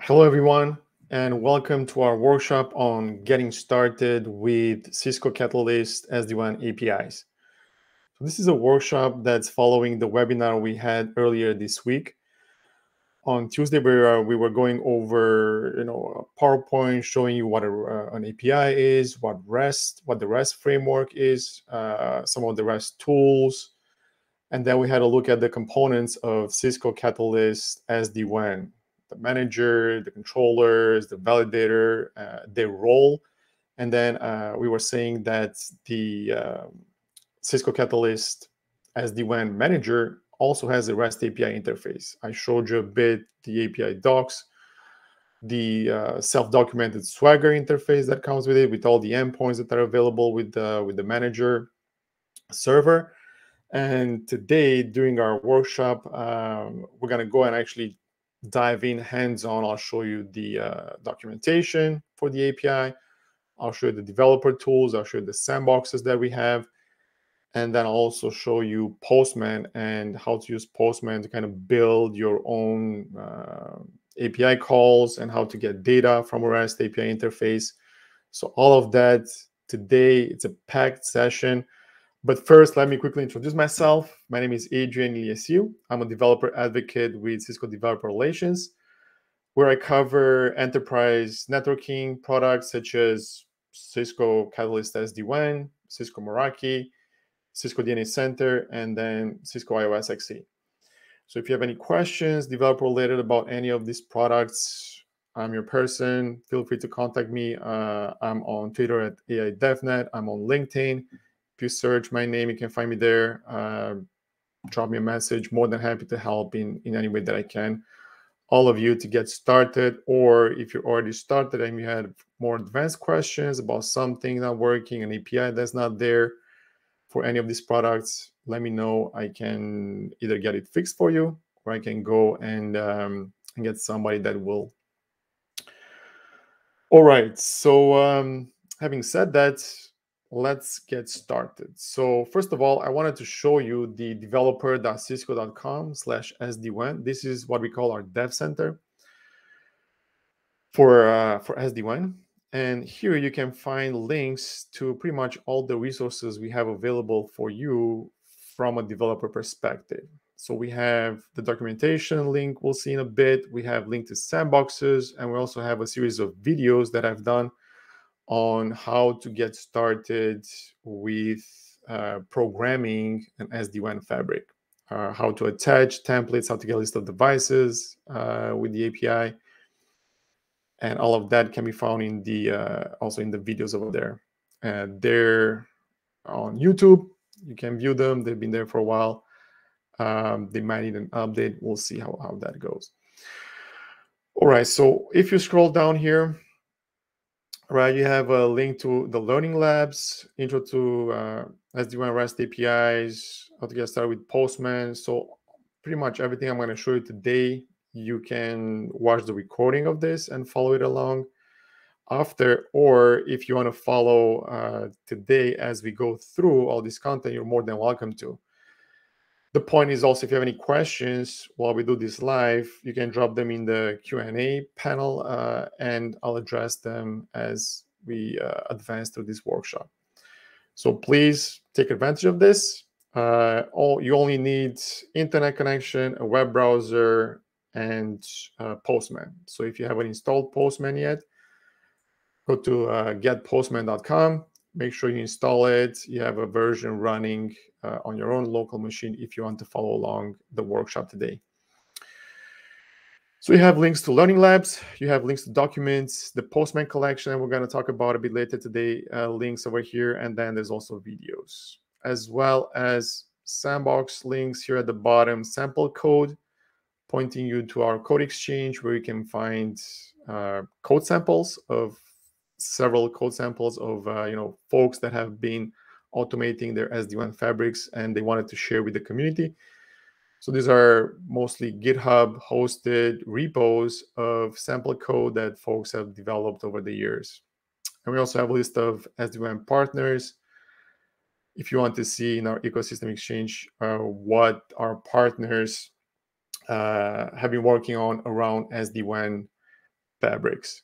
Hello, everyone, and welcome to our workshop on getting started with Cisco Catalyst SD-WAN APIs. So this is a workshop that's following the webinar we had earlier this week. On Tuesday, we were, we were going over, you know, a PowerPoint showing you what a, uh, an API is, what REST, what the REST framework is, uh, some of the REST tools, and then we had a look at the components of Cisco Catalyst SD-WAN, the manager, the controllers, the validator, uh, their role. And then uh, we were saying that the uh, Cisco Catalyst SD-WAN manager also has a REST API interface. I showed you a bit the API docs, the uh, self-documented Swagger interface that comes with it, with all the endpoints that are available with the, with the manager server. And today, during our workshop, um, we're going to go and actually dive in hands-on. I'll show you the uh, documentation for the API. I'll show you the developer tools. I'll show you the sandboxes that we have. And then I'll also show you Postman and how to use Postman to kind of build your own uh, API calls and how to get data from a REST API interface. So all of that today, it's a packed session. But first, let me quickly introduce myself. My name is Adrian Iliesiu. I'm a developer advocate with Cisco Developer Relations, where I cover enterprise networking products such as Cisco Catalyst SD-WAN, Cisco Meraki, Cisco DNA Center, and then Cisco IOS XE. So if you have any questions, developer related about any of these products, I'm your person. Feel free to contact me. Uh, I'm on Twitter at AI DevNet. I'm on LinkedIn if you search my name, you can find me there. Uh, drop me a message. More than happy to help in, in any way that I can. All of you to get started, or if you're already started and you had more advanced questions about something not working, an API that's not there for any of these products, let me know. I can either get it fixed for you, or I can go and, um, and get somebody that will. All right. So um, having said that, let's get started. So first of all, I wanted to show you the developer.cisco.com slash SD-WAN. This is what we call our dev center for, uh, for SD-WAN. And here you can find links to pretty much all the resources we have available for you from a developer perspective. So we have the documentation link we'll see in a bit. We have link to sandboxes, and we also have a series of videos that I've done on how to get started with uh, programming an SD-WAN fabric, uh, how to attach templates, how to get a list of devices uh, with the API, and all of that can be found in the uh, also in the videos over there. And they're on YouTube. You can view them. They've been there for a while. Um, they might need an update. We'll see how, how that goes. All right. So if you scroll down here, right? You have a link to the Learning Labs, intro to uh, SD-WAN REST APIs, how to get started with Postman. So pretty much everything I'm going to show you today, you can watch the recording of this and follow it along after. Or if you want to follow uh, today as we go through all this content, you're more than welcome to the point is also if you have any questions while we do this live you can drop them in the q&a panel uh, and i'll address them as we uh, advance through this workshop. So please take advantage of this. Uh, all you only need internet connection a web browser and uh, postman. So if you haven't installed postman yet go to uh, getpostman.com make sure you install it. You have a version running uh, on your own local machine if you want to follow along the workshop today. So you have links to Learning Labs, you have links to documents, the Postman collection, we're going to talk about a bit later today, uh, links over here, and then there's also videos, as well as sandbox links here at the bottom, sample code, pointing you to our code exchange where you can find uh, code samples of several code samples of uh, you know folks that have been automating their SD-WAN fabrics and they wanted to share with the community. So these are mostly GitHub hosted repos of sample code that folks have developed over the years. And we also have a list of SD-WAN partners. If you want to see in our ecosystem exchange uh, what our partners uh, have been working on around SD-WAN fabrics.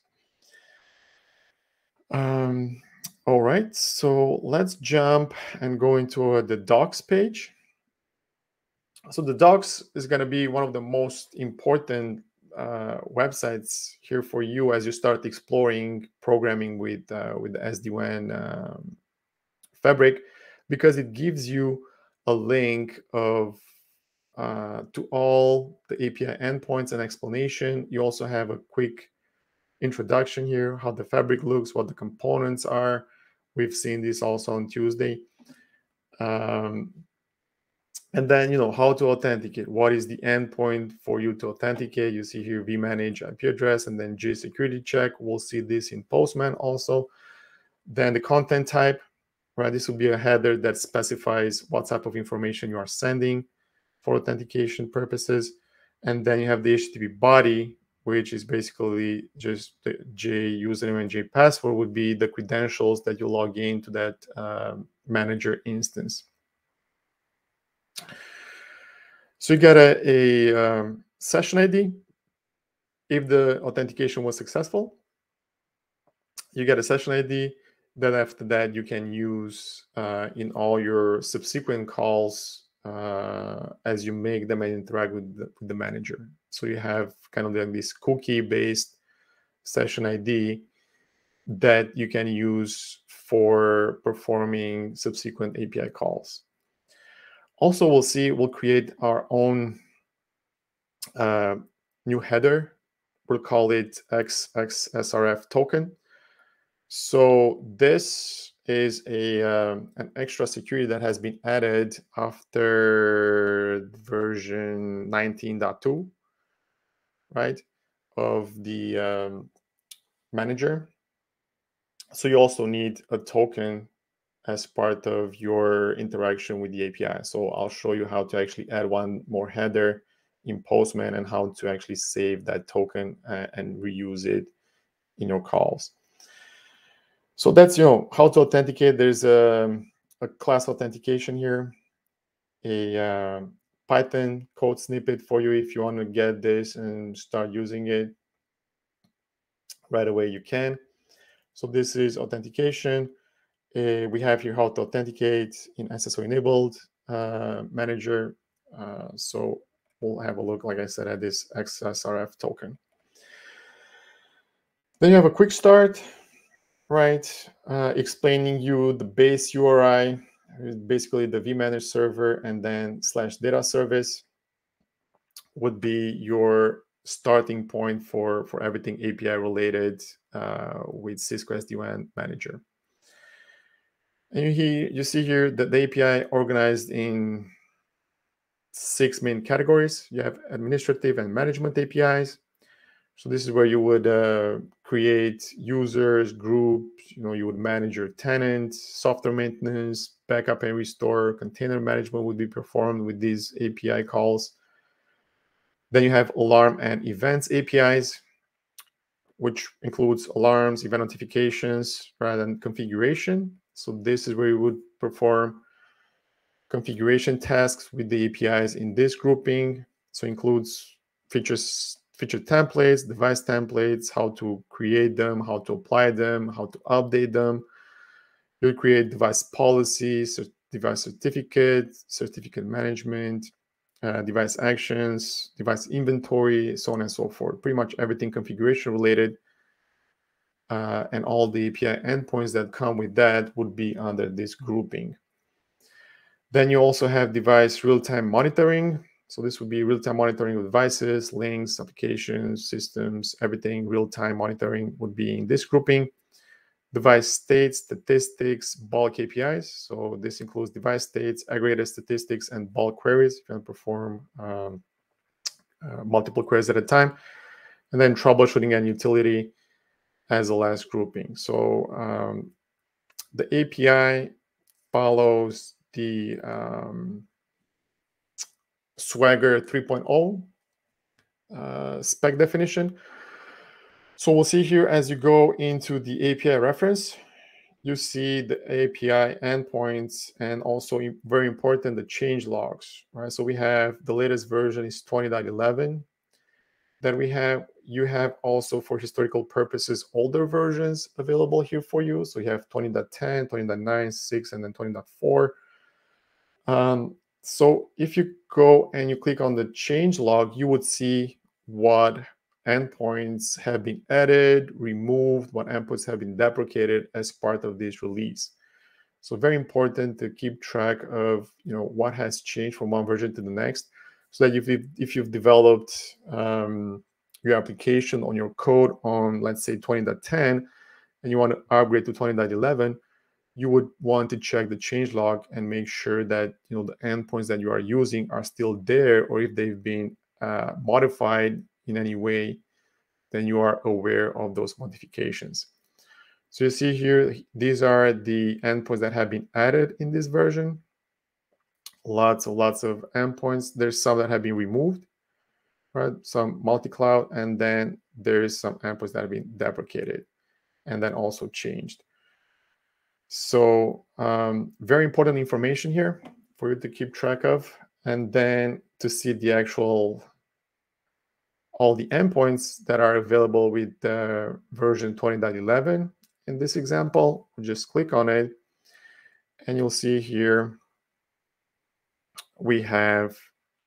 Um, all right, so let's jump and go into uh, the docs page. So the docs is going to be one of the most important uh, websites here for you as you start exploring programming with uh, with SD-WAN um, fabric, because it gives you a link of uh, to all the API endpoints and explanation. You also have a quick introduction here, how the fabric looks, what the components are. We've seen this also on Tuesday. Um, and then, you know, how to authenticate. What is the endpoint for you to authenticate? You see here vManage IP address and then JSecurity check. We'll see this in Postman also. Then the content type, right? This will be a header that specifies what type of information you are sending for authentication purposes. And then you have the HTTP body, which is basically just the J username and J password would be the credentials that you log into that uh, manager instance. So you get a, a um, session ID. If the authentication was successful, you get a session ID that after that you can use uh, in all your subsequent calls uh, as you make them and interact with the, with the, manager. So you have kind of like this cookie-based session ID that you can use for performing subsequent API calls. Also, we'll see, we'll create our own uh, new header. We'll call it XXSRF token. So this is a um, an extra security that has been added after version 19.2, right, of the um, manager. So you also need a token as part of your interaction with the API. So I'll show you how to actually add one more header in Postman and how to actually save that token uh, and reuse it in your calls. So that's you know how to authenticate. There's a, a class authentication here, a uh, Python code snippet for you if you want to get this and start using it right away. You can. So this is authentication. Uh, we have here how to authenticate in SSO enabled uh, manager. Uh, so we'll have a look, like I said, at this XSRF token. Then you have a quick start right? Uh, explaining you the base URI, basically the vManage server, and then slash data service would be your starting point for, for everything API related uh, with Cisco SD-WAN Manager. And you, you see here that the API organized in six main categories. You have administrative and management APIs. So this is where you would uh, create users, groups, you know, you would manage your tenants, software maintenance, backup and restore, container management would be performed with these API calls. Then you have alarm and events APIs, which includes alarms, event notifications, rather than configuration. So this is where you would perform configuration tasks with the APIs in this grouping. So includes features feature templates, device templates, how to create them, how to apply them, how to update them. You'll create device policies, device certificate, certificate management, uh, device actions, device inventory, so on and so forth. Pretty much everything configuration related. Uh, and all the API endpoints that come with that would be under this grouping. Then you also have device real-time monitoring. So this would be real-time monitoring of devices, links, applications, systems, everything real-time monitoring would be in this grouping. Device states, statistics, bulk APIs. So this includes device states, aggregated statistics, and bulk queries. You can perform um, uh, multiple queries at a time. And then troubleshooting and utility as the last grouping. So um, the API follows the um, Swagger 3.0 uh, spec definition. So we'll see here as you go into the API reference, you see the API endpoints and also very important, the change logs, right? So we have the latest version is 20.11. that we have, you have also for historical purposes older versions available here for you. So you have 20.10, 20.9, 6, and then 20.4. Um, so if you go and you click on the change log, you would see what endpoints have been added, removed, what endpoints have been deprecated as part of this release. So very important to keep track of you know what has changed from one version to the next, so that if you've, if you've developed um, your application on your code on let's say 20.10 and you want to upgrade to 20.11, you would want to check the change log and make sure that you know the endpoints that you are using are still there, or if they've been uh, modified in any way, then you are aware of those modifications. So you see here, these are the endpoints that have been added in this version. Lots of lots of endpoints. There's some that have been removed, right? Some multi-cloud, and then there's some endpoints that have been deprecated and then also changed. So um, very important information here for you to keep track of. And then to see the actual all the endpoints that are available with the version 20.11 in this example, just click on it and you'll see here we have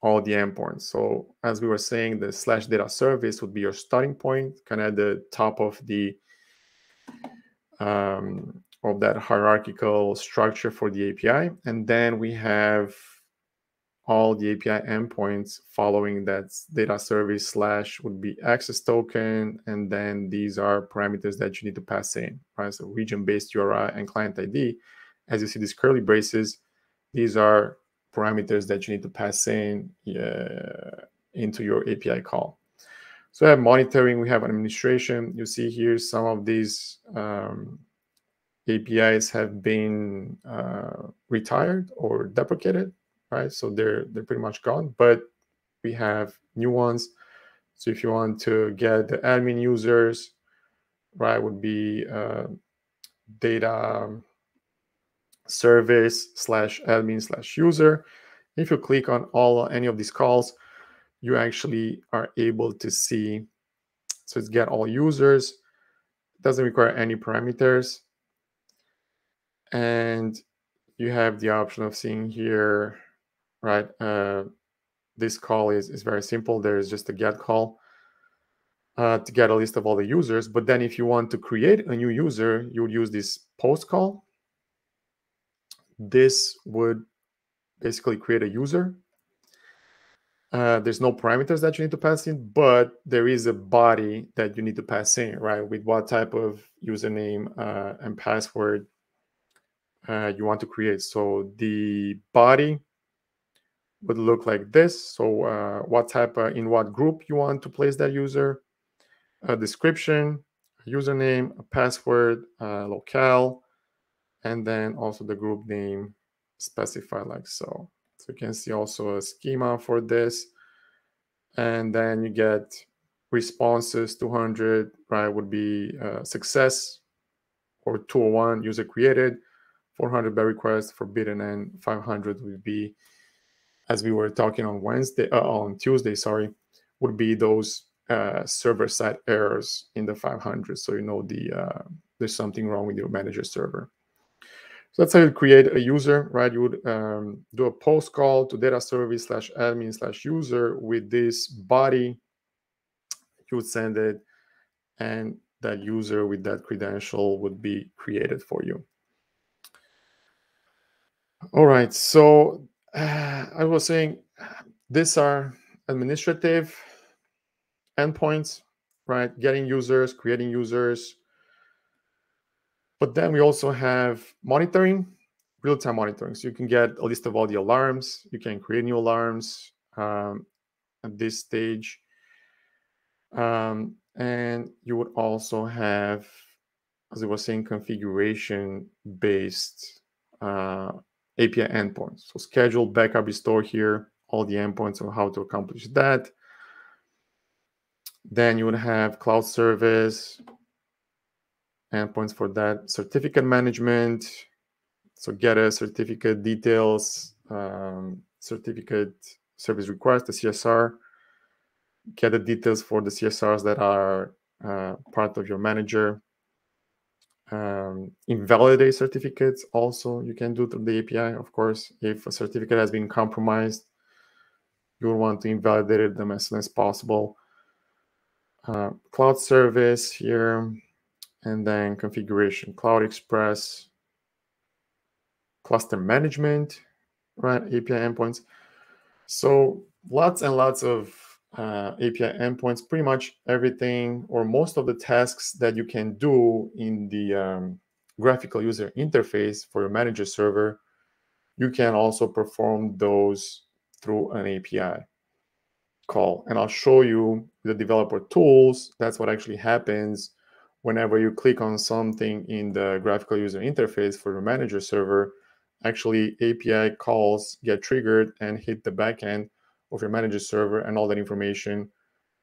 all the endpoints. So as we were saying, the slash data service would be your starting point, kind of the top of the um, of that hierarchical structure for the API. And then we have all the API endpoints following that data service slash would be access token. And then these are parameters that you need to pass in, right? So region-based URI and client ID. As you see these curly braces, these are parameters that you need to pass in uh, into your API call. So we have monitoring, we have administration. You see here some of these um, APIs have been uh, retired or deprecated right? So they're they're pretty much gone, but we have new ones. So if you want to get the admin users, right, would be uh, data service slash admin slash user. If you click on all any of these calls, you actually are able to see. So it's get all users. Doesn't require any parameters. And you have the option of seeing here right? Uh, this call is, is very simple. There is just a get call uh, to get a list of all the users. But then if you want to create a new user, you would use this post call. This would basically create a user. Uh, there's no parameters that you need to pass in, but there is a body that you need to pass in, right? With what type of username uh, and password uh, you want to create. So the body would look like this. So uh, what type, of, in what group you want to place that user, a description, a username, a password, a locale, and then also the group name specified like so. So you can see also a schema for this. And then you get responses 200, right, would be uh, success or 201 user created, 400 by request forbidden, and 500 would be as we were talking on Wednesday, uh, on Tuesday, sorry, would be those uh, server side errors in the 500. So you know the uh, there's something wrong with your manager server. So that's how you create a user, right? You would um, do a post call to data service slash admin slash user with this body. You would send it, and that user with that credential would be created for you. All right, so uh, I was saying these are administrative endpoints, right? Getting users, creating users. But then we also have monitoring, real-time monitoring. So you can get a list of all the alarms. You can create new alarms um, at this stage. Um, and you would also have, as I was saying, configuration-based uh, API endpoints. So schedule, backup, restore here, all the endpoints on how to accomplish that. Then you would have cloud service, endpoints for that, certificate management. So get a certificate details, um, certificate service request, the CSR. get the details for the CSRs that are uh, part of your manager. Um, invalidate certificates also you can do through the API. Of course, if a certificate has been compromised, you'll want to invalidate them as soon as possible. Uh, cloud service here, and then configuration, Cloud Express, cluster management, right? API endpoints. So lots and lots of uh, API endpoints, pretty much everything or most of the tasks that you can do in the um, graphical user interface for your manager server, you can also perform those through an API call. And I'll show you the developer tools. That's what actually happens whenever you click on something in the graphical user interface for your manager server. Actually, API calls get triggered and hit the backend of your manager server, and all that information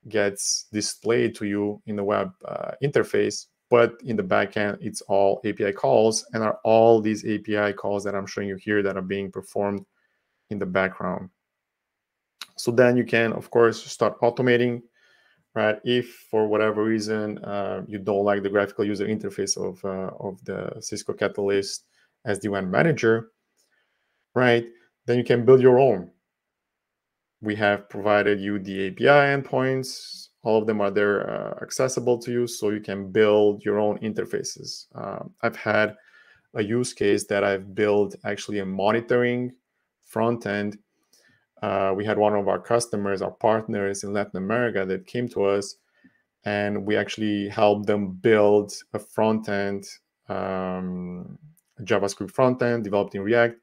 gets displayed to you in the web uh, interface. But in the backend, it's all API calls, and are all these API calls that I'm showing you here that are being performed in the background. So then you can, of course, start automating, right? If for whatever reason uh, you don't like the graphical user interface of uh, of the Cisco Catalyst SD-WAN manager, right? Then you can build your own we have provided you the API endpoints. All of them are there uh, accessible to you, so you can build your own interfaces. Uh, I've had a use case that I've built actually a monitoring front end. Uh, we had one of our customers, our partners in Latin America, that came to us, and we actually helped them build a front end, um, JavaScript front end developed in React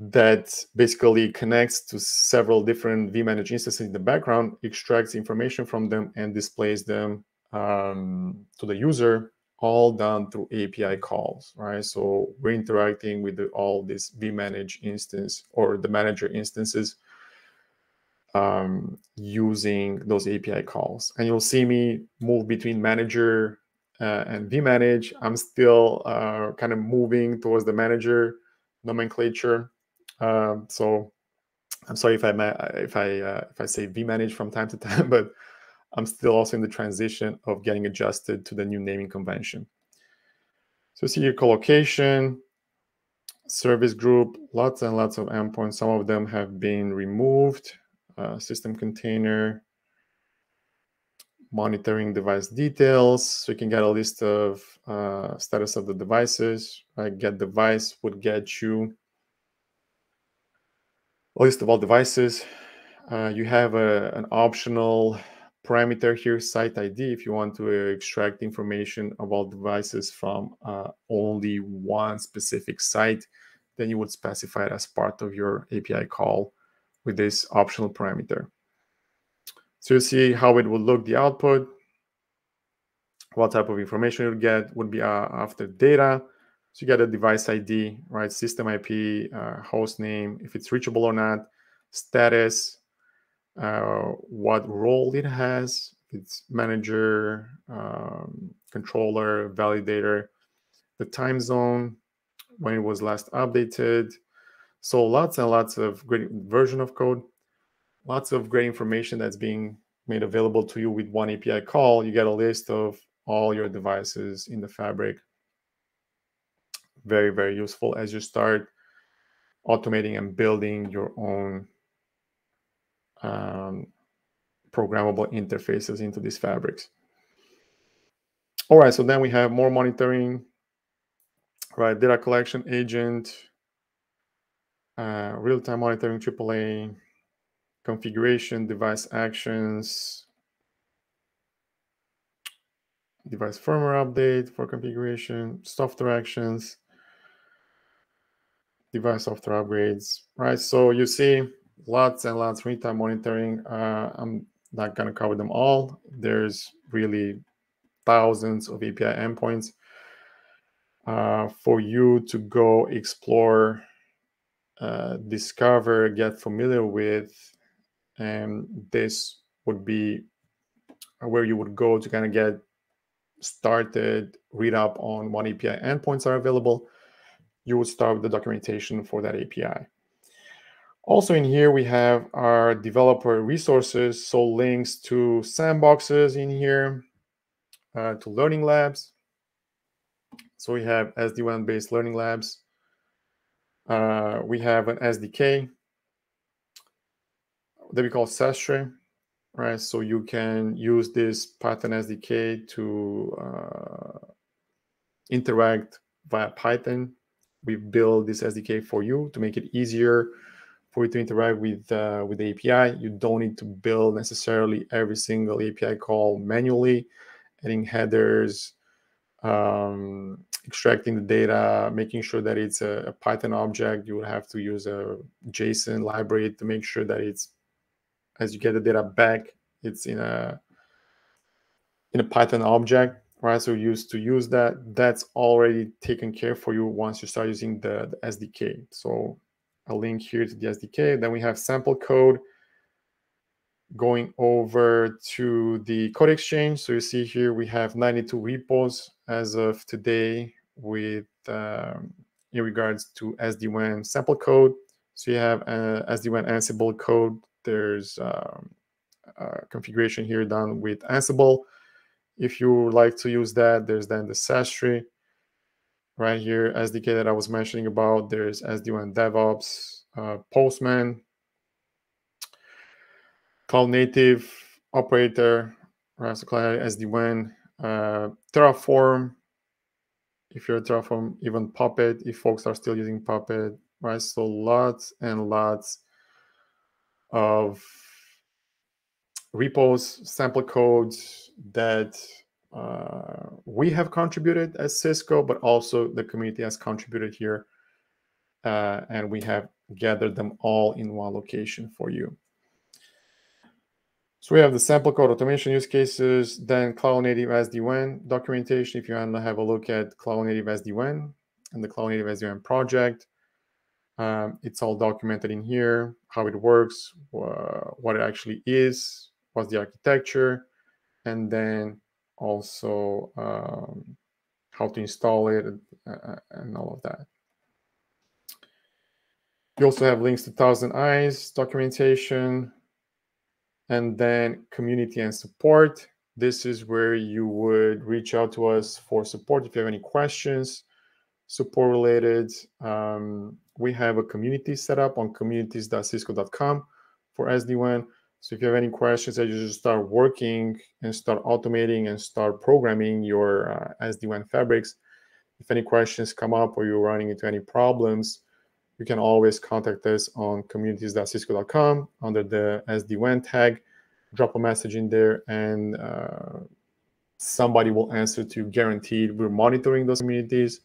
that basically connects to several different vManage instances in the background, extracts information from them, and displays them um, to the user, all done through API calls, right? So we're interacting with the, all these vManage instance or the manager instances um, using those API calls. And you'll see me move between manager uh, and vManage. I'm still uh, kind of moving towards the manager nomenclature um, so I'm sorry if I if I uh, if I say vManage from time to time, but I'm still also in the transition of getting adjusted to the new naming convention. So see your colocation, service group, lots and lots of endpoints. Some of them have been removed. Uh, system container, monitoring device details. So you can get a list of uh, status of the devices. Right? Get device would get you list of all devices. Uh, you have a, an optional parameter here, site ID, if you want to extract information about devices from uh, only one specific site, then you would specify it as part of your API call with this optional parameter. So you see how it would look the output, what type of information you get would be uh, after data, so you get a device ID, right? System IP, uh, host name, if it's reachable or not, status, uh, what role it has, it's manager, um, controller, validator, the time zone, when it was last updated. So lots and lots of great version of code, lots of great information that's being made available to you with one API call. You get a list of all your devices in the fabric very, very useful as you start automating and building your own um, programmable interfaces into these fabrics. All right, so then we have more monitoring, right? Data collection agent, uh, real-time monitoring AAA, configuration, device actions, device firmware update for configuration, software actions, device software upgrades, right? So you see lots and lots of real-time monitoring. Uh, I'm not going to cover them all. There's really thousands of API endpoints uh, for you to go explore, uh, discover, get familiar with. And this would be where you would go to kind of get started, read up on what API endpoints are available, you would start with the documentation for that API. Also in here, we have our developer resources, so links to sandboxes in here, uh, to learning labs. So we have SD-WAN-based learning labs. Uh, we have an SDK that we call Sastre, right? So you can use this Python SDK to uh, interact via Python. We build this SDK for you to make it easier for you to interact with uh, with the API. You don't need to build necessarily every single API call manually, adding headers, um, extracting the data, making sure that it's a, a, Python object. You would have to use a JSON library to make sure that it's as you get the data back, it's in a in a Python object, right? So used to use that. That's already taken care for you once you start using the, the SDK. So a link here to the SDK. Then we have sample code going over to the code exchange. So you see here we have 92 repos as of today with um, in regards to SD-WAN sample code. So you have uh, SD-WAN Ansible code. There's um, configuration here done with Ansible. If you like to use that, there's then the SaaS Sastre right here, SDK that I was mentioning about. There's SD-WAN DevOps, uh, Postman, Cloud Native operator, right? So Cloud SD-WAN, uh, Terraform. If you're Terraform, even Puppet, if folks are still using Puppet, right? So lots and lots of repos, sample codes that uh, we have contributed as Cisco, but also the community has contributed here. Uh, and we have gathered them all in one location for you. So we have the sample code automation use cases, then Cloud Native SD-WAN documentation. If you want to have a look at Cloud Native SD-WAN and the Cloud Native SD-WAN project, um, it's all documented in here, how it works, uh, what it actually is, what's the architecture, and then also um, how to install it uh, and all of that. You also have links to ThousandEyes documentation, and then community and support. This is where you would reach out to us for support if you have any questions, support related. Um, we have a community set up on communities.cisco.com for SD-WAN. So if you have any questions you just start working and start automating and start programming your uh, SD-WAN fabrics, if any questions come up or you're running into any problems, you can always contact us on communities.cisco.com under the SD-WAN tag, drop a message in there and uh, somebody will answer to you guaranteed. We're monitoring those communities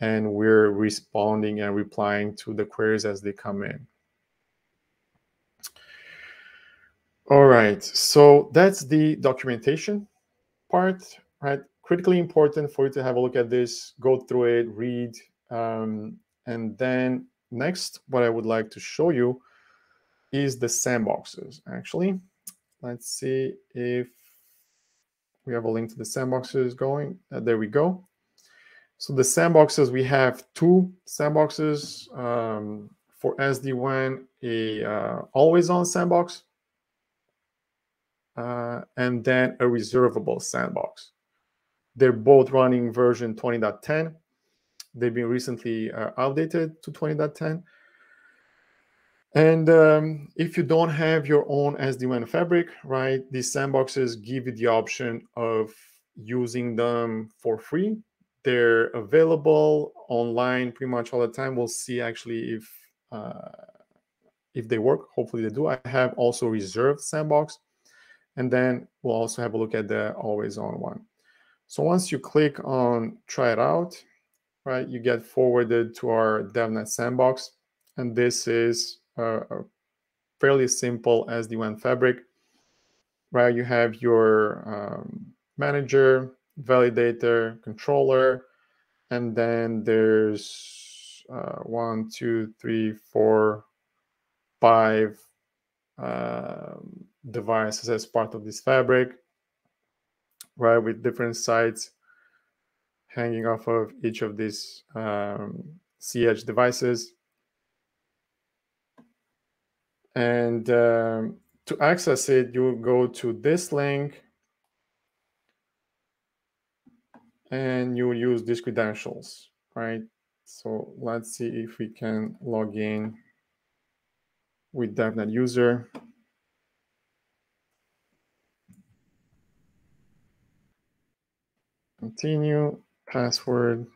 and we're responding and replying to the queries as they come in. All right, so that's the documentation part, right? Critically important for you to have a look at this, go through it, read, um, and then next, what I would like to show you is the sandboxes, actually. Let's see if we have a link to the sandboxes going. Uh, there we go. So the sandboxes, we have two sandboxes um, for SD-WAN, a uh, always-on sandbox, uh, and then a reservable sandbox. They're both running version 20.10. They've been recently uh, updated to 20.10. And um, if you don't have your own SD-WAN fabric, right, these sandboxes give you the option of using them for free. They're available online pretty much all the time. We'll see actually if uh, if they work. Hopefully they do. I have also reserved sandbox and then we'll also have a look at the always on one. So once you click on try it out, right, you get forwarded to our DevNet sandbox. And this is a, a fairly simple SD-WAN fabric, right? You have your um, manager, validator, controller, and then there's uh, one, two, three, four, five um, devices as part of this fabric, right, with different sites hanging off of each of these um, cEdge devices. And um, to access it, you go to this link and you use these credentials, right? So let's see if we can log in with DevNet user. Continue, password.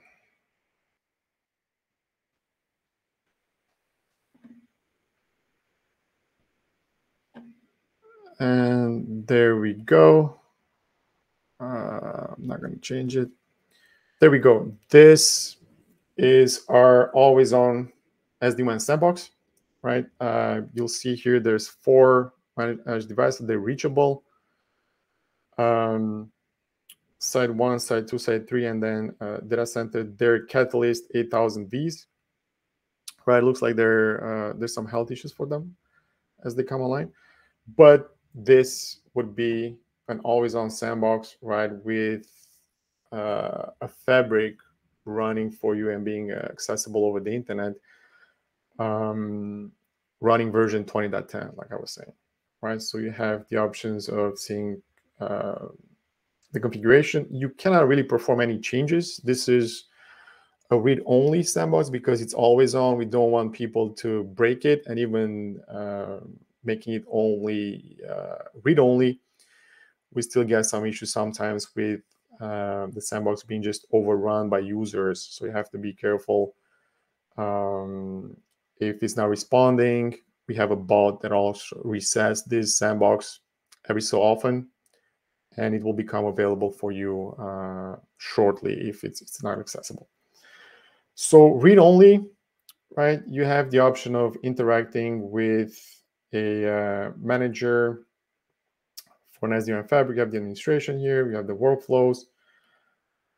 And there we go. Uh, I'm not going to change it. There we go. This is our always on SD-WAN sandbox, right? Uh, you'll see here there's four managed devices. They're reachable. Um, side one, side two, side three, and then uh, data center. They're Catalyst 8000 Vs, right? Looks like there uh, there's some health issues for them as they come online, but this would be an always-on sandbox, right, with uh, a fabric running for you and being uh, accessible over the internet, um, running version 20.10, like I was saying, right? So you have the options of seeing uh, the configuration. You cannot really perform any changes. This is a read-only sandbox because it's always on. We don't want people to break it and even uh, making it only uh, read-only. We still get some issues sometimes with uh, the sandbox being just overrun by users. So you have to be careful. Um, if it's not responding, we have a bot that also resets this sandbox every so often and it will become available for you uh, shortly if it's, it's not accessible. So read only, right? You have the option of interacting with a uh, manager for an SDN Fabric. You have the administration here. We have the workflows,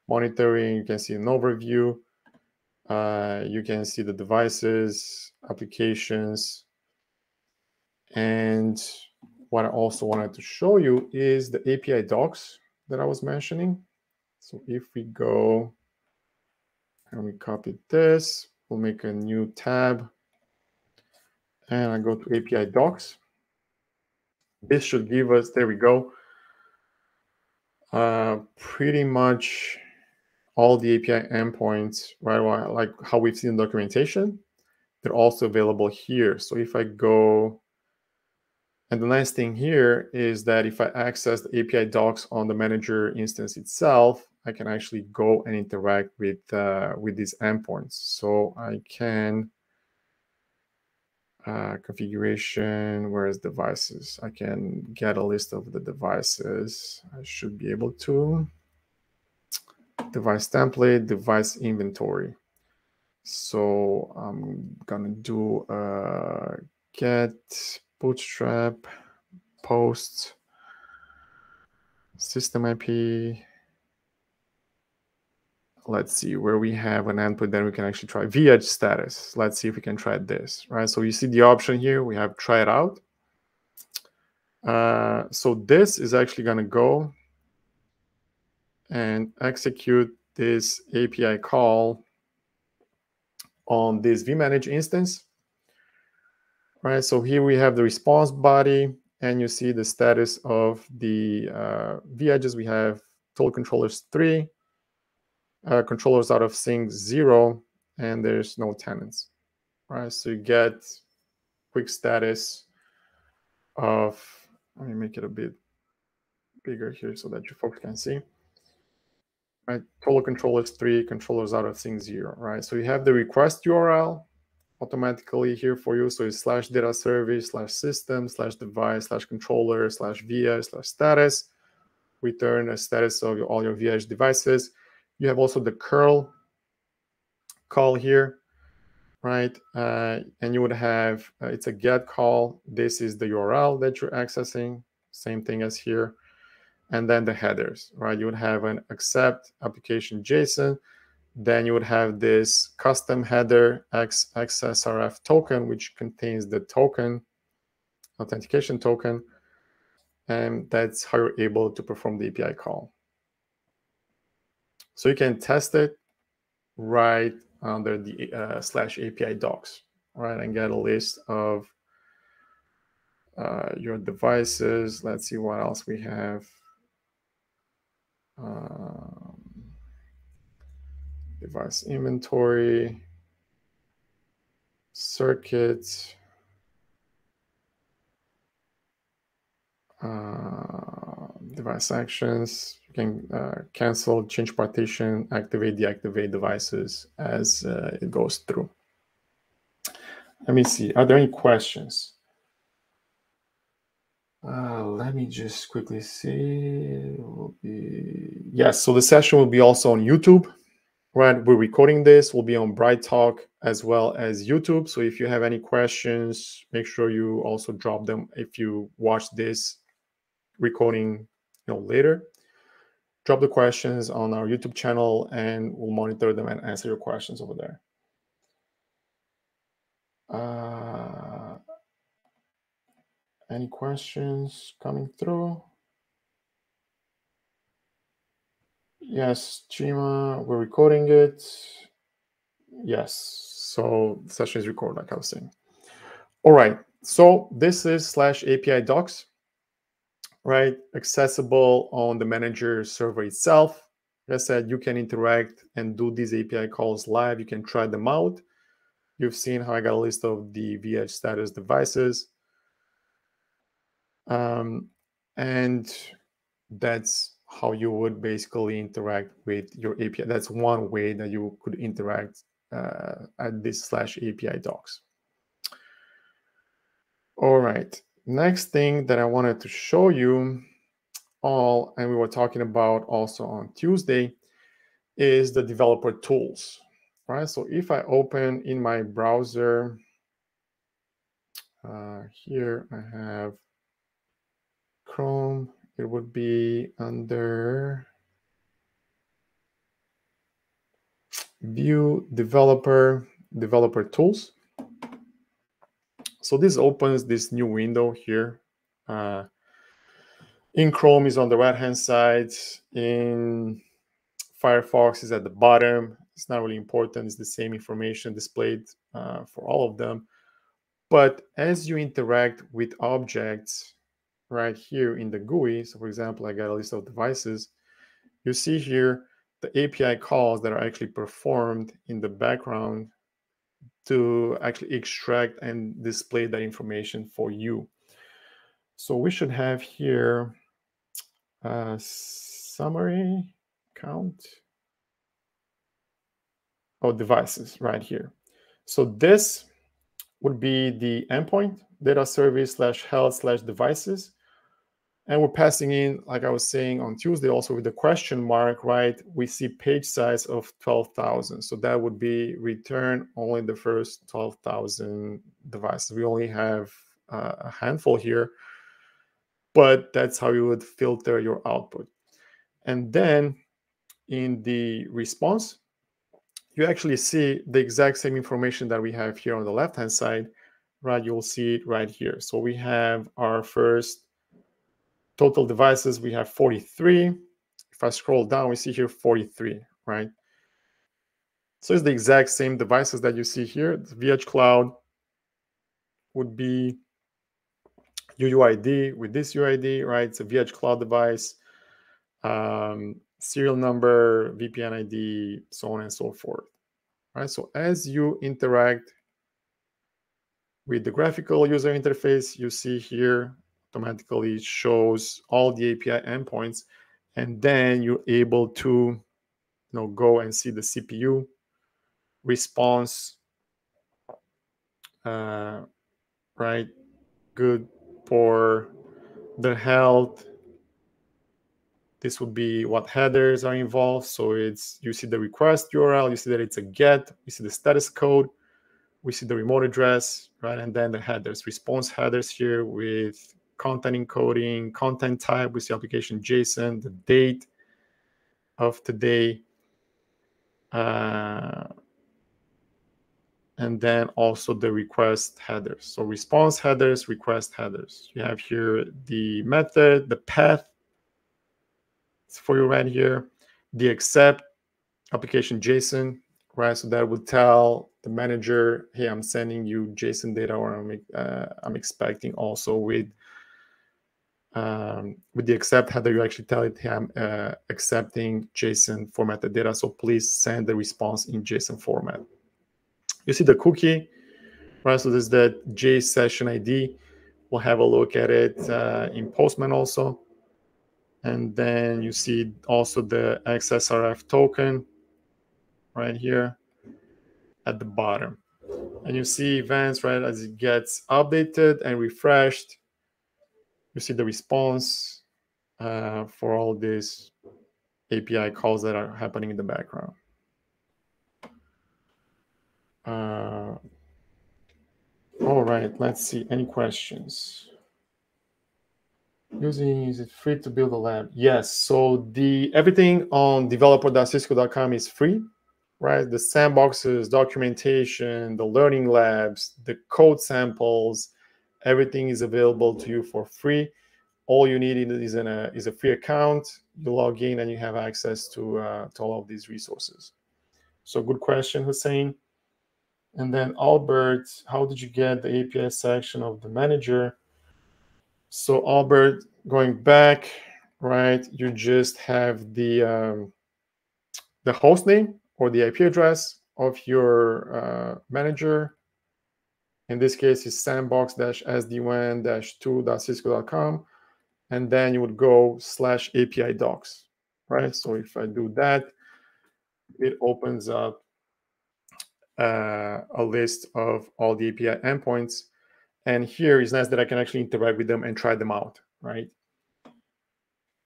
monitoring. You can see an overview. Uh, you can see the devices, applications, and what I also wanted to show you is the API docs that I was mentioning. So if we go and we copy this, we'll make a new tab and I go to API docs. This should give us, there we go, uh, pretty much all the API endpoints, right? Like how we've seen documentation, they're also available here. So if I go and the nice thing here is that if I access the API docs on the manager instance itself, I can actually go and interact with uh, with these endpoints. So I can uh, configuration, where's devices? I can get a list of the devices. I should be able to. Device template, device inventory. So I'm gonna do a get bootstrap post system IP. Let's see where we have an endpoint, then we can actually try vEdge status. Let's see if we can try this, right? So you see the option here, we have try it out. Uh, so this is actually going to go and execute this API call on this vManage instance right? So here we have the response body, and you see the status of the uh, edges. We have total controllers three, uh, controllers out of sync zero, and there's no tenants, right? So you get quick status of, let me make it a bit bigger here so that you folks can see. Right, total controllers three, controllers out of sync zero, right? So you have the request URL, automatically here for you. So it's slash data service, slash system, slash device, slash controller, slash vEdge, slash status. Return a status of all your vEdge devices. You have also the curl call here, right? Uh, and you would have, uh, it's a get call. This is the URL that you're accessing. Same thing as here. And then the headers, right? You would have an accept application JSON then you would have this custom header X, XSRF token, which contains the token, authentication token, and that's how you're able to perform the API call. So you can test it right under the uh, slash API docs, right, and get a list of uh, your devices. Let's see what else we have. Um, device inventory, circuits, uh, device actions. You can uh, cancel, change partition, activate, deactivate devices as uh, it goes through. Let me see. Are there any questions? Uh, let me just quickly see. will be yes. So the session will be also on YouTube. Right, we're recording this. Will be on BrightTalk as well as YouTube. So if you have any questions, make sure you also drop them if you watch this recording, you know, later. Drop the questions on our YouTube channel, and we'll monitor them and answer your questions over there. Uh, any questions coming through? Yes, Chima, we're recording it. Yes, so the session is recorded, like I was saying. All right, so this is slash API docs, right? Accessible on the manager server itself. Like I said, you can interact and do these API calls live. You can try them out. You've seen how I got a list of the vEdge status devices. Um, and that's how you would basically interact with your API. That's one way that you could interact uh, at this slash API docs. All right, next thing that I wanted to show you all, and we were talking about also on Tuesday, is the developer tools right? So if I open in my browser, uh, here I have Chrome, it would be under View Developer, Developer Tools. So this opens this new window here. Uh, in Chrome is on the right-hand side. In Firefox is at the bottom. It's not really important. It's the same information displayed uh, for all of them. But as you interact with objects right here in the GUI, so for example, I got a list of devices, you see here the API calls that are actually performed in the background to actually extract and display that information for you. So we should have here a summary count of devices right here. So this would be the endpoint data service slash health slash devices. And we're passing in, like I was saying on Tuesday, also with the question mark, right? We see page size of 12,000. So that would be return only the first 12,000 devices. We only have uh, a handful here, but that's how you would filter your output. And then in the response, you actually see the exact same information that we have here on the left hand side, right? You'll see it right here. So we have our first total devices, we have 43. If I scroll down, we see here 43, right? So it's the exact same devices that you see here. The vEdge Cloud would be UUID with this UID, right? It's a vEdge Cloud device. Um, serial number, VPN ID, so on and so forth. Right? So as you interact with the graphical user interface, you see here automatically shows all the API endpoints, and then you're able to you know go and see the CPU response. Uh, right, good for the health this would be what headers are involved. So it's you see the request URL, you see that it's a get, you see the status code, we see the remote address, right? And then the headers, response headers here with content encoding, content type, we see application JSON, the date of today, uh, and then also the request headers. So response headers, request headers. You have here the method, the path, it's for you right here, the accept application JSON, right? So that would tell the manager, hey, I'm sending you JSON data, or I'm uh, I'm expecting also with um, with the accept header, you actually tell it, I'm uh, accepting JSON formatted data. So please send the response in JSON format. You see the cookie, right? So this is the J session ID. We'll have a look at it uh, in Postman also. And then you see also the XSRF token right here at the bottom. And you see events, right, as it gets updated and refreshed, you see the response uh, for all these API calls that are happening in the background. Uh, all right, let's see. Any questions? Using is it free to build a lab? Yes. So the everything on developer.cisco.com is free, right? The sandboxes, documentation, the learning labs, the code samples, everything is available to you for free. All you need is in a is a free account. You log in and you have access to uh, to all of these resources. So good question, Hussein. And then Albert, how did you get the API section of the manager? So Albert, going back, right, you just have the um, the host name or the IP address of your uh, manager. In this case, is sandbox-sdwan-2.cisco.com. And then you would go slash API docs, right? So if I do that, it opens up uh, a list of all the API endpoints and here is nice that I can actually interact with them and try them out, right?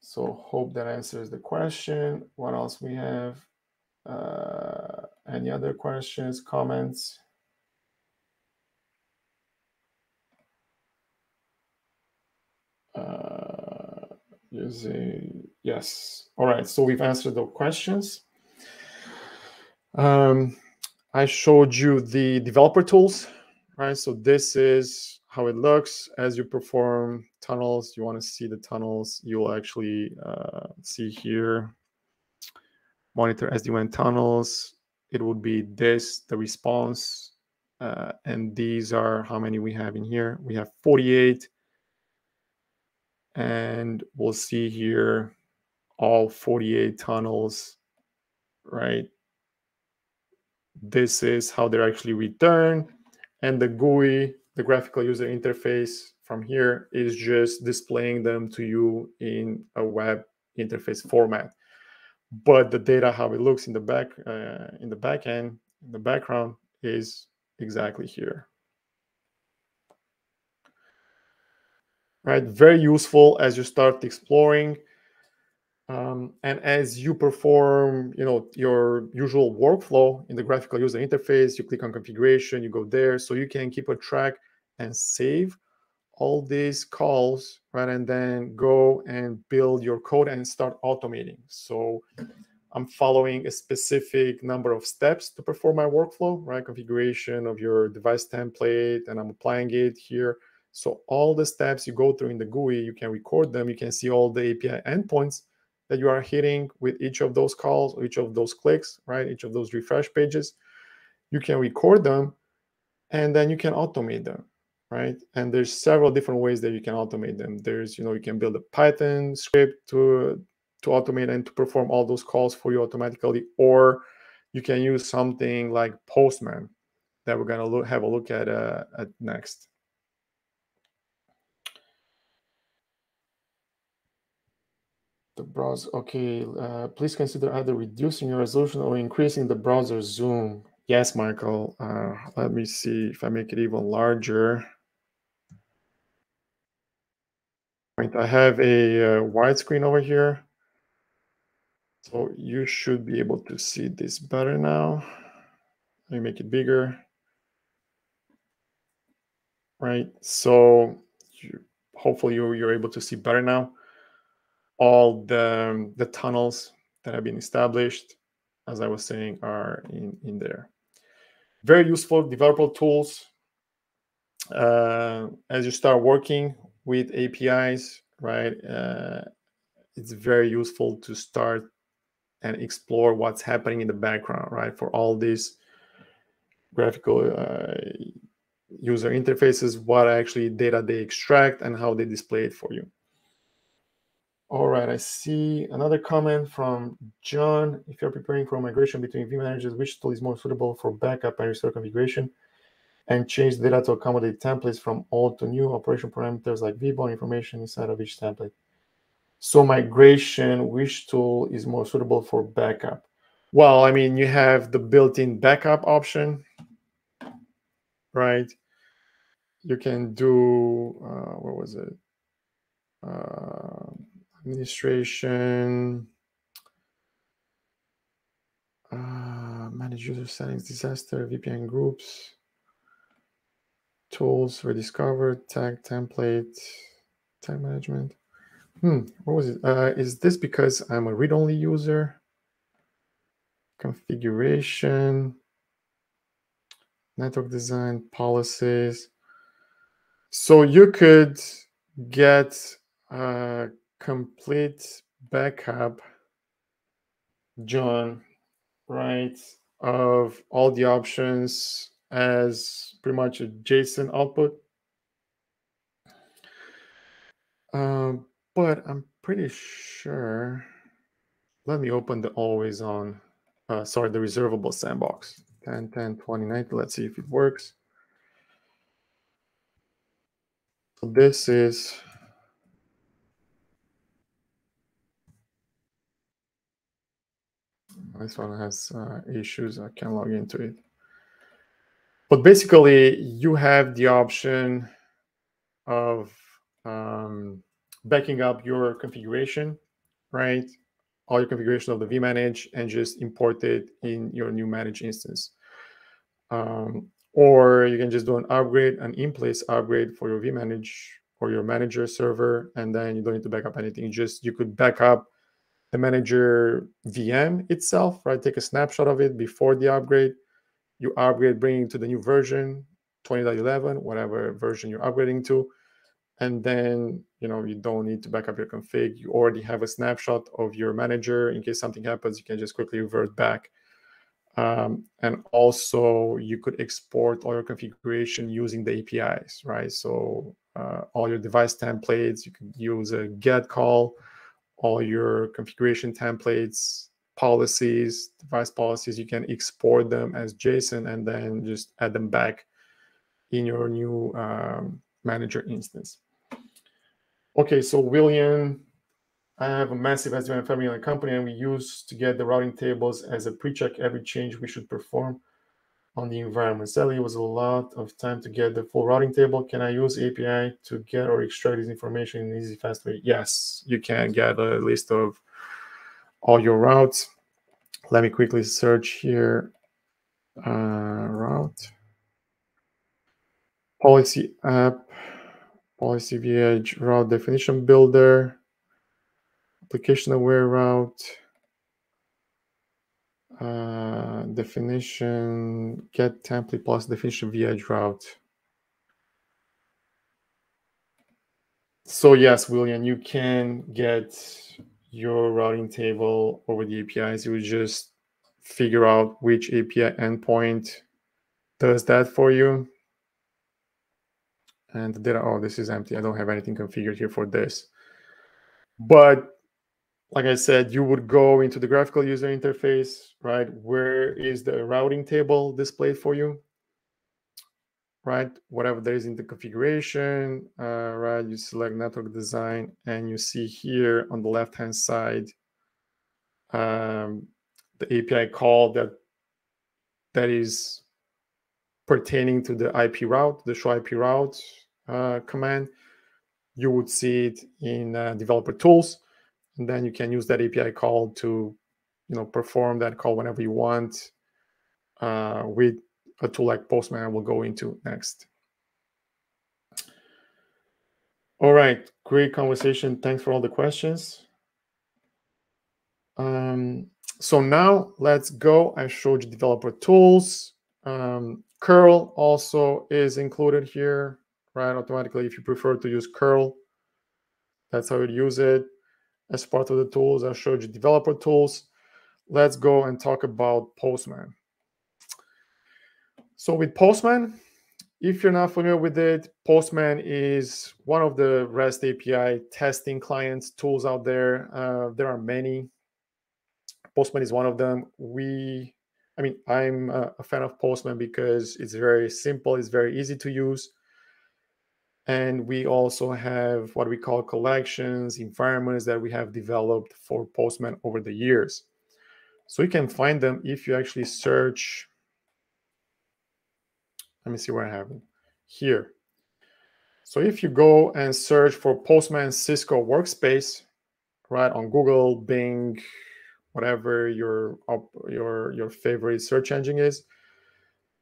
So hope that answers the question. What else we have? Uh, any other questions, comments? Uh, using, yes. All right, so we've answered the questions. Um, I showed you the developer tools right? So this is how it looks as you perform tunnels. You want to see the tunnels, you'll actually uh, see here, monitor SD-WAN tunnels. It would be this, the response, uh, and these are how many we have in here. We have 48, and we'll see here all 48 tunnels, right? This is how they're actually returned and the GUI, the graphical user interface from here is just displaying them to you in a web interface format. But the data, how it looks in the back, uh, in the back end, in the background is exactly here. Right, very useful as you start exploring um, and as you perform, you know, your usual workflow in the graphical user interface, you click on configuration, you go there, so you can keep a track and save all these calls, right? And then go and build your code and start automating. So I'm following a specific number of steps to perform my workflow, right? Configuration of your device template, and I'm applying it here. So all the steps you go through in the GUI, you can record them. You can see all the API endpoints that you are hitting with each of those calls each of those clicks, right? Each of those refresh pages. You can record them and then you can automate them, right? And there's several different ways that you can automate them. There's, you know, you can build a Python script to to automate and to perform all those calls for you automatically, or you can use something like Postman that we're gonna look, have a look at, uh, at next. The browser. Okay uh, please consider either reducing your resolution or increasing the browser zoom. Yes michael uh, let me see if i make it even larger. Right i have a uh, widescreen over here. So you should be able to see this better now. Let me make it bigger. Right so you, hopefully you, you're able to see better now all the, the tunnels that have been established, as I was saying, are in, in there. Very useful developer tools. Uh, as you start working with APIs, right, uh, it's very useful to start and explore what's happening in the background, right, for all these graphical uh, user interfaces, what actually data they extract, and how they display it for you. All right, I see another comment from John. If you're preparing for migration between vManagers, which tool is more suitable for backup and restore configuration? And change data to accommodate templates from old to new operation parameters like vBond information inside of each template. So migration, which tool is more suitable for backup? Well, I mean, you have the built-in backup option, right? You can do, uh, what was it? Uh, administration, uh, manage user settings, disaster, VPN groups, tools, rediscover, tag template, tag management. Hmm, what was it? Uh, is this because I'm a read-only user? Configuration, network design, policies. So you could get a complete backup, John, right, of all the options as pretty much a JSON output. Um, but I'm pretty sure. Let me open the always on, uh, sorry, the reservable sandbox. 10, 10, 29. Let's see if it works. So this is this one has uh, issues. I can't log into it. But basically, you have the option of um, backing up your configuration, right? All your configuration of the vManage and just import it in your new manage instance. Um, or you can just do an upgrade, an in-place upgrade for your vManage or your manager server, and then you don't need to back up anything. just you could back up the manager VM itself, right? Take a snapshot of it before the upgrade. You upgrade, bringing to the new version, 20.11, whatever version you're upgrading to. And then you know you don't need to back up your config. You already have a snapshot of your manager. In case something happens you can just quickly revert back. Um, and also you could export all your configuration using the apis right? So uh, all your device templates you could use a get call all your configuration templates policies device policies you can export them as json and then just add them back in your new um, manager instance. Okay, so William, I have a massive SD-WAN family in the company, and we use to get the routing tables as a pre-check every change we should perform on the environment. Sadly, it was a lot of time to get the full routing table. Can I use API to get or extract this information in an easy, fast way? Yes, you can get a list of all your routes. Let me quickly search here. Uh, route policy app policy vEdge route definition builder, application aware route, uh, definition, get template plus definition vEdge route. So yes, William, you can get your routing table over the APIs. You just figure out which API endpoint does that for you and the data, oh, this is empty. I don't have anything configured here for this. But like I said, you would go into the graphical user interface, right? Where is the routing table displayed for you? Right, whatever there is in the configuration, uh, right? You select network design, and you see here on the left-hand side um, the API call that that is pertaining to the IP route, the show IP route, uh, command, you would see it in uh, developer tools. And then you can use that API call to you know, perform that call whenever you want uh, with a tool like Postman we'll go into next. All right, great conversation. Thanks for all the questions. Um, so now let's go. I showed you developer tools. Um, curl also is included here right? Automatically, if you prefer to use curl, that's how you use it. As part of the tools, I showed you developer tools. Let's go and talk about Postman. So with Postman, if you're not familiar with it, Postman is one of the REST API testing clients tools out there. Uh, there are many. Postman is one of them. We, I mean, I'm a fan of Postman because it's very simple, it's very easy to use. And we also have what we call collections, environments that we have developed for Postman over the years. So you can find them if you actually search let me see where I have. Here. So if you go and search for Postman Cisco Workspace, right, on Google, Bing, whatever your your your favorite search engine is,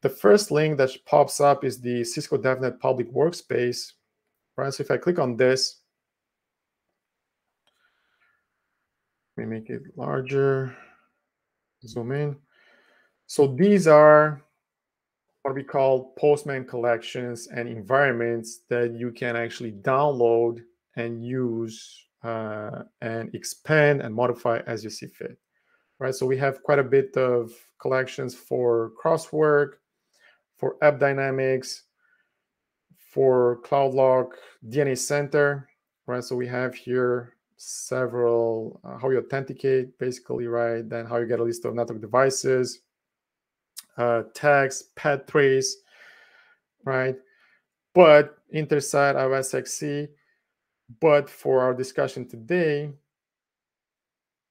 the first link that pops up is the Cisco DevNet Public Workspace, right? So if I click on this, let me make it larger, zoom in. So these are what we call Postman collections and environments that you can actually download and use uh, and expand and modify as you see fit. Right. So we have quite a bit of collections for Crosswork, for App Dynamics, for Cloud CloudLock, DNA Center. Right. So we have here several uh, how you authenticate basically right then how you get a list of network devices uh, tags, path trace, right? But Intersight OSXC. But for our discussion today,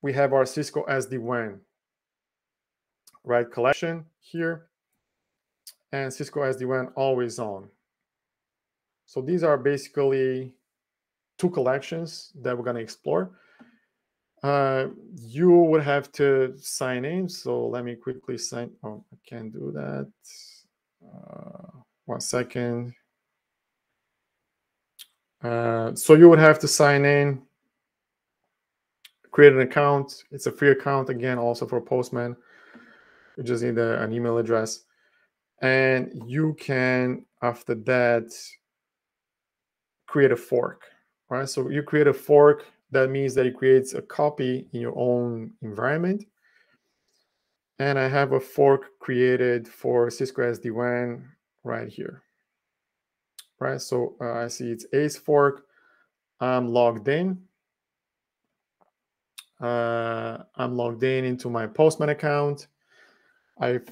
we have our Cisco SD-WAN, right? Collection here, and Cisco SD-WAN always on. So these are basically two collections that we're going to explore. Uh, you would have to sign in. So let me quickly sign. Oh, I can't do that. Uh, one second. Uh, so you would have to sign in, create an account. It's a free account again, also for Postman. You just need a, an email address, and you can after that create a fork. Right. So you create a fork that means that it creates a copy in your own environment. And I have a fork created for Cisco SD-WAN right here. Right, so uh, I see it's Ace fork. I'm logged in. Uh, I'm logged in into my Postman account. I've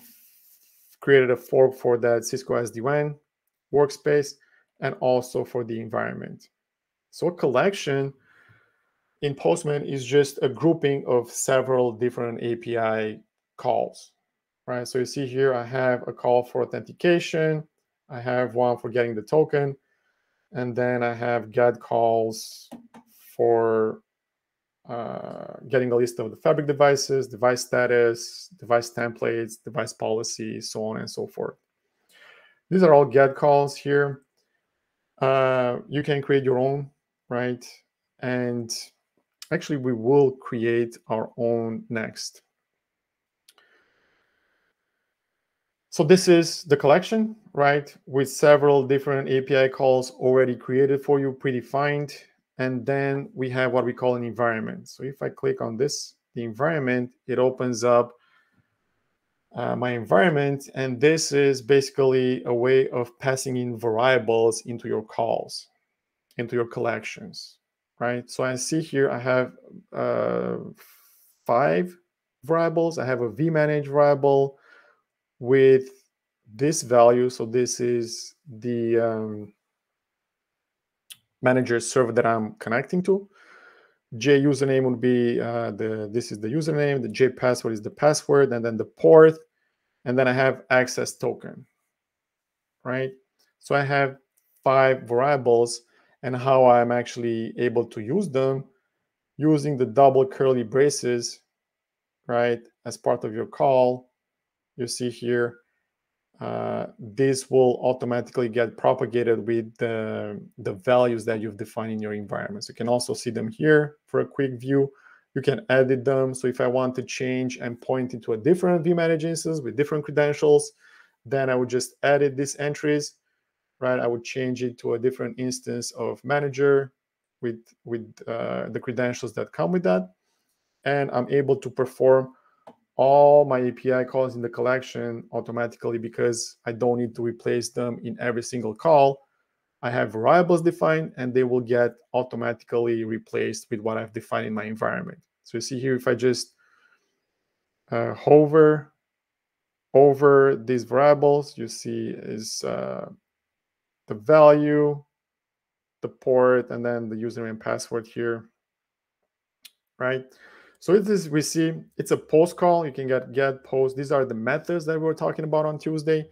created a fork for that Cisco SD-WAN workspace and also for the environment. So a collection in Postman is just a grouping of several different API calls, right? So you see here, I have a call for authentication. I have one for getting the token. And then I have get calls for uh, getting a list of the fabric devices, device status, device templates, device policy, so on and so forth. These are all get calls here. Uh, you can create your own, right? And Actually, we will create our own next. So this is the collection, right? With several different API calls already created for you, predefined. And then we have what we call an environment. So if I click on this, the environment, it opens up uh, my environment. And this is basically a way of passing in variables into your calls, into your collections right? So I see here I have uh, five variables. I have a vmanage variable with this value. So this is the um, manager server that I'm connecting to. J username would be uh, the this is the username. The J password is the password, and then the port, and then I have access token. Right. So I have five variables and how I'm actually able to use them using the double curly braces, right, as part of your call. You see here, uh, this will automatically get propagated with the, the values that you've defined in your environments. You can also see them here for a quick view. You can edit them. So if I want to change and point into a different vManage instance with different credentials, then I would just edit these entries right? I would change it to a different instance of manager with with uh, the credentials that come with that, and I'm able to perform all my API calls in the collection automatically because I don't need to replace them in every single call. I have variables defined and they will get automatically replaced with what I've defined in my environment. So you see here, if I just uh, hover over these variables, you see is uh, the value, the port, and then the username and password here, right? So it is we see it's a post call. You can get get post. These are the methods that we were talking about on Tuesday.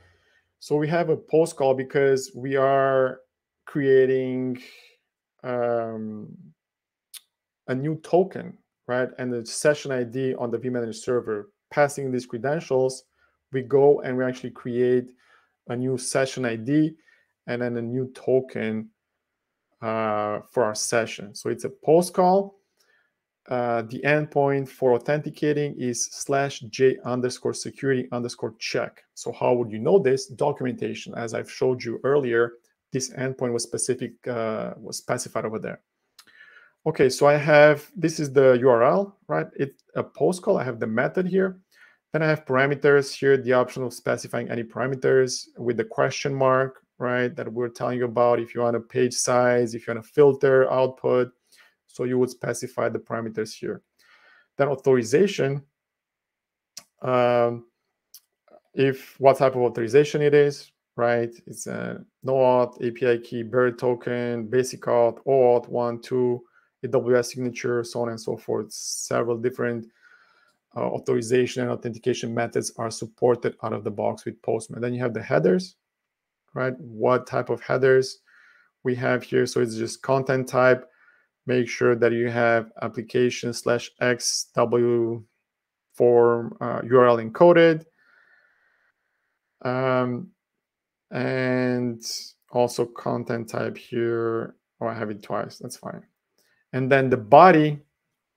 So we have a post call because we are creating um, a new token, right? And the session ID on the vManage server, passing these credentials, we go and we actually create a new session ID and then a new token uh, for our session. So it's a post call uh, the endpoint for authenticating is slash j underscore security underscore check. So how would you know this? Documentation, as I've showed you earlier, this endpoint was specific uh, was specified over there. Okay, so I have this is the URL, right? It's a post call. I have the method here. Then I have parameters here, the option of specifying any parameters with the question mark, right? That we're telling you about if you want a page size, if you want to filter output, so you would specify the parameters here. Then authorization, um, if what type of authorization it is, right? It's a no auth, API key, bearer token, basic auth, OAuth, one, two, AWS signature, so on and so forth. Several different uh, authorization and authentication methods are supported out of the box with Postman. Then you have the headers, right? What type of headers we have here. So it's just content type, make sure that you have application slash xw form uh, URL encoded. Um, and also content type here. Oh, I have it twice. That's fine. And then the body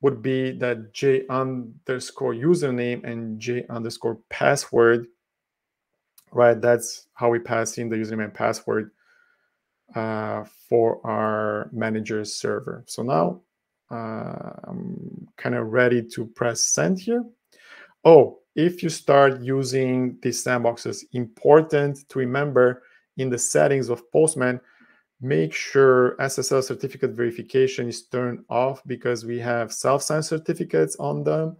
would be that j underscore username and j underscore password. Right. That's how we pass in the username and password uh, for our manager server. So now uh, I'm kind of ready to press send here. Oh, if you start using these sandboxes, important to remember in the settings of Postman, make sure SSL certificate verification is turned off because we have self-signed certificates on them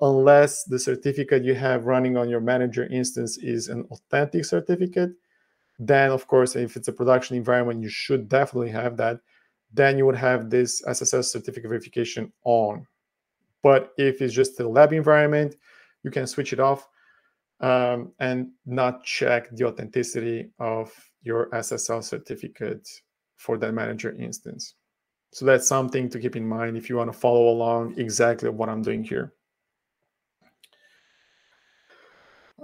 unless the certificate you have running on your manager instance is an authentic certificate then, of course, if it's a production environment, you should definitely have that. Then you would have this SSL certificate verification on. But if it's just a lab environment, you can switch it off um, and not check the authenticity of your SSL certificate for that manager instance. So that's something to keep in mind if you want to follow along exactly what I'm doing here.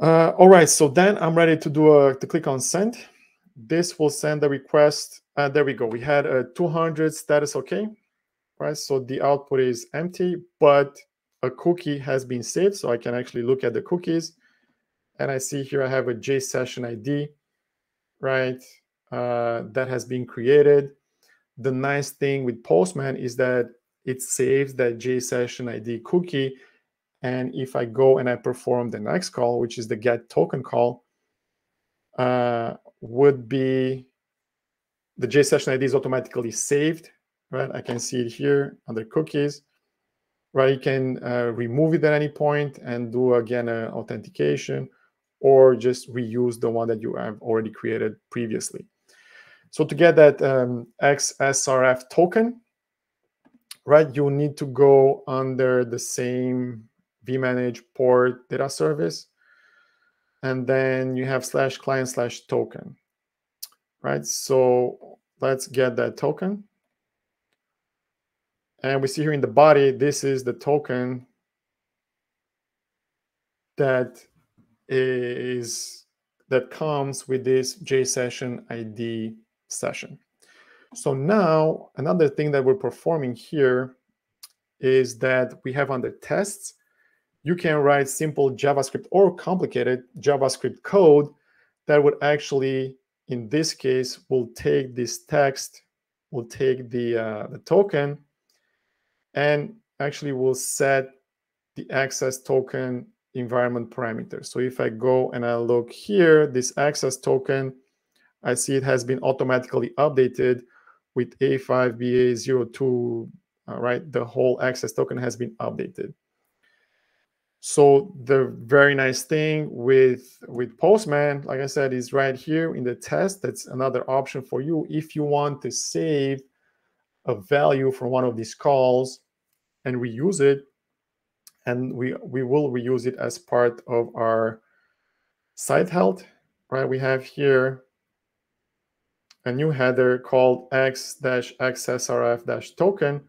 Uh, all right, so then I'm ready to do a to click on send. This will send the request. Uh, there we go. We had a 200 status okay, right? So the output is empty, but a cookie has been saved, so I can actually look at the cookies. And I see here I have a J session ID, right? Uh, that has been created. The nice thing with Postman is that it saves that J session ID cookie and if I go and I perform the next call, which is the get token call, uh, would be the J session ID is automatically saved, right? I can see it here under cookies, right? You can uh, remove it at any point and do again an authentication or just reuse the one that you have already created previously. So to get that um, XSRF token, right, you need to go under the same vmanage port data service. And then you have slash client slash token, right? So let's get that token. And we see here in the body, this is the token that is that comes with this JSession ID session. So now another thing that we're performing here is that we have under tests, you can write simple JavaScript or complicated JavaScript code that would actually, in this case, will take this text, will take the, uh, the token, and actually will set the access token environment parameters. So if I go and I look here, this access token, I see it has been automatically updated with A5BA02, uh, right? The whole access token has been updated. So the very nice thing with with Postman, like I said, is right here in the test. That's another option for you if you want to save a value from one of these calls and reuse it. And we we will reuse it as part of our site health, right? We have here a new header called x-xsrf-token.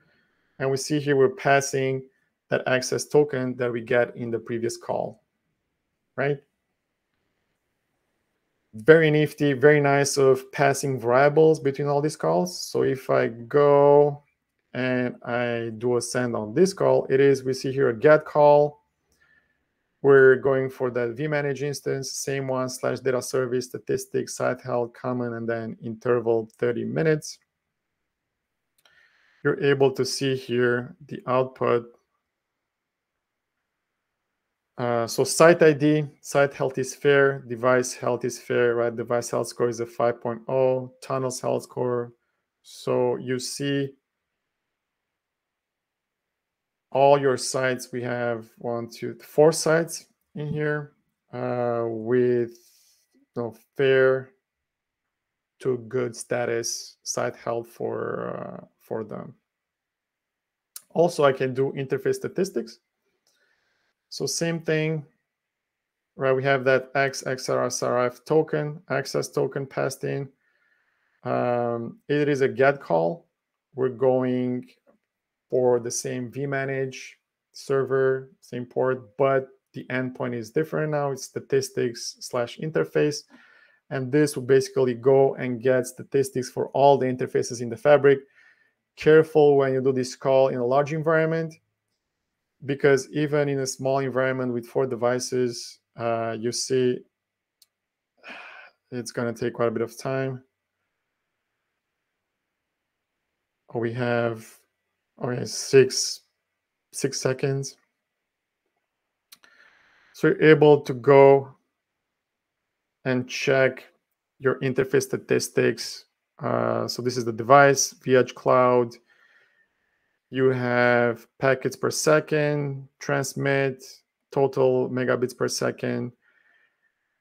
And we see here we're passing that access token that we get in the previous call, right? Very nifty, very nice of passing variables between all these calls. So if I go and I do a send on this call, it is, we see here a get call. We're going for that vmanage instance, same one, slash data service, statistics, site health, common, and then interval 30 minutes. You're able to see here the output uh, so site ID, site health is fair, device health is fair, right? Device health score is a 5.0, tunnels health score. So you see all your sites. We have one, two, four sites in here uh, with you know, fair to good status site health for uh, for them. Also, I can do interface statistics. So same thing, right? We have that XXRSRF token, access token passed in. Um, it is a get call. We're going for the same vmanage server, same port, but the endpoint is different now. It's statistics slash interface. And this will basically go and get statistics for all the interfaces in the fabric. Careful when you do this call in a large environment because even in a small environment with four devices, uh, you see it's going to take quite a bit of time. We have okay six six seconds. So you're able to go and check your interface statistics. Uh, so this is the device, vEdge Cloud, you have packets per second, transmit, total megabits per second,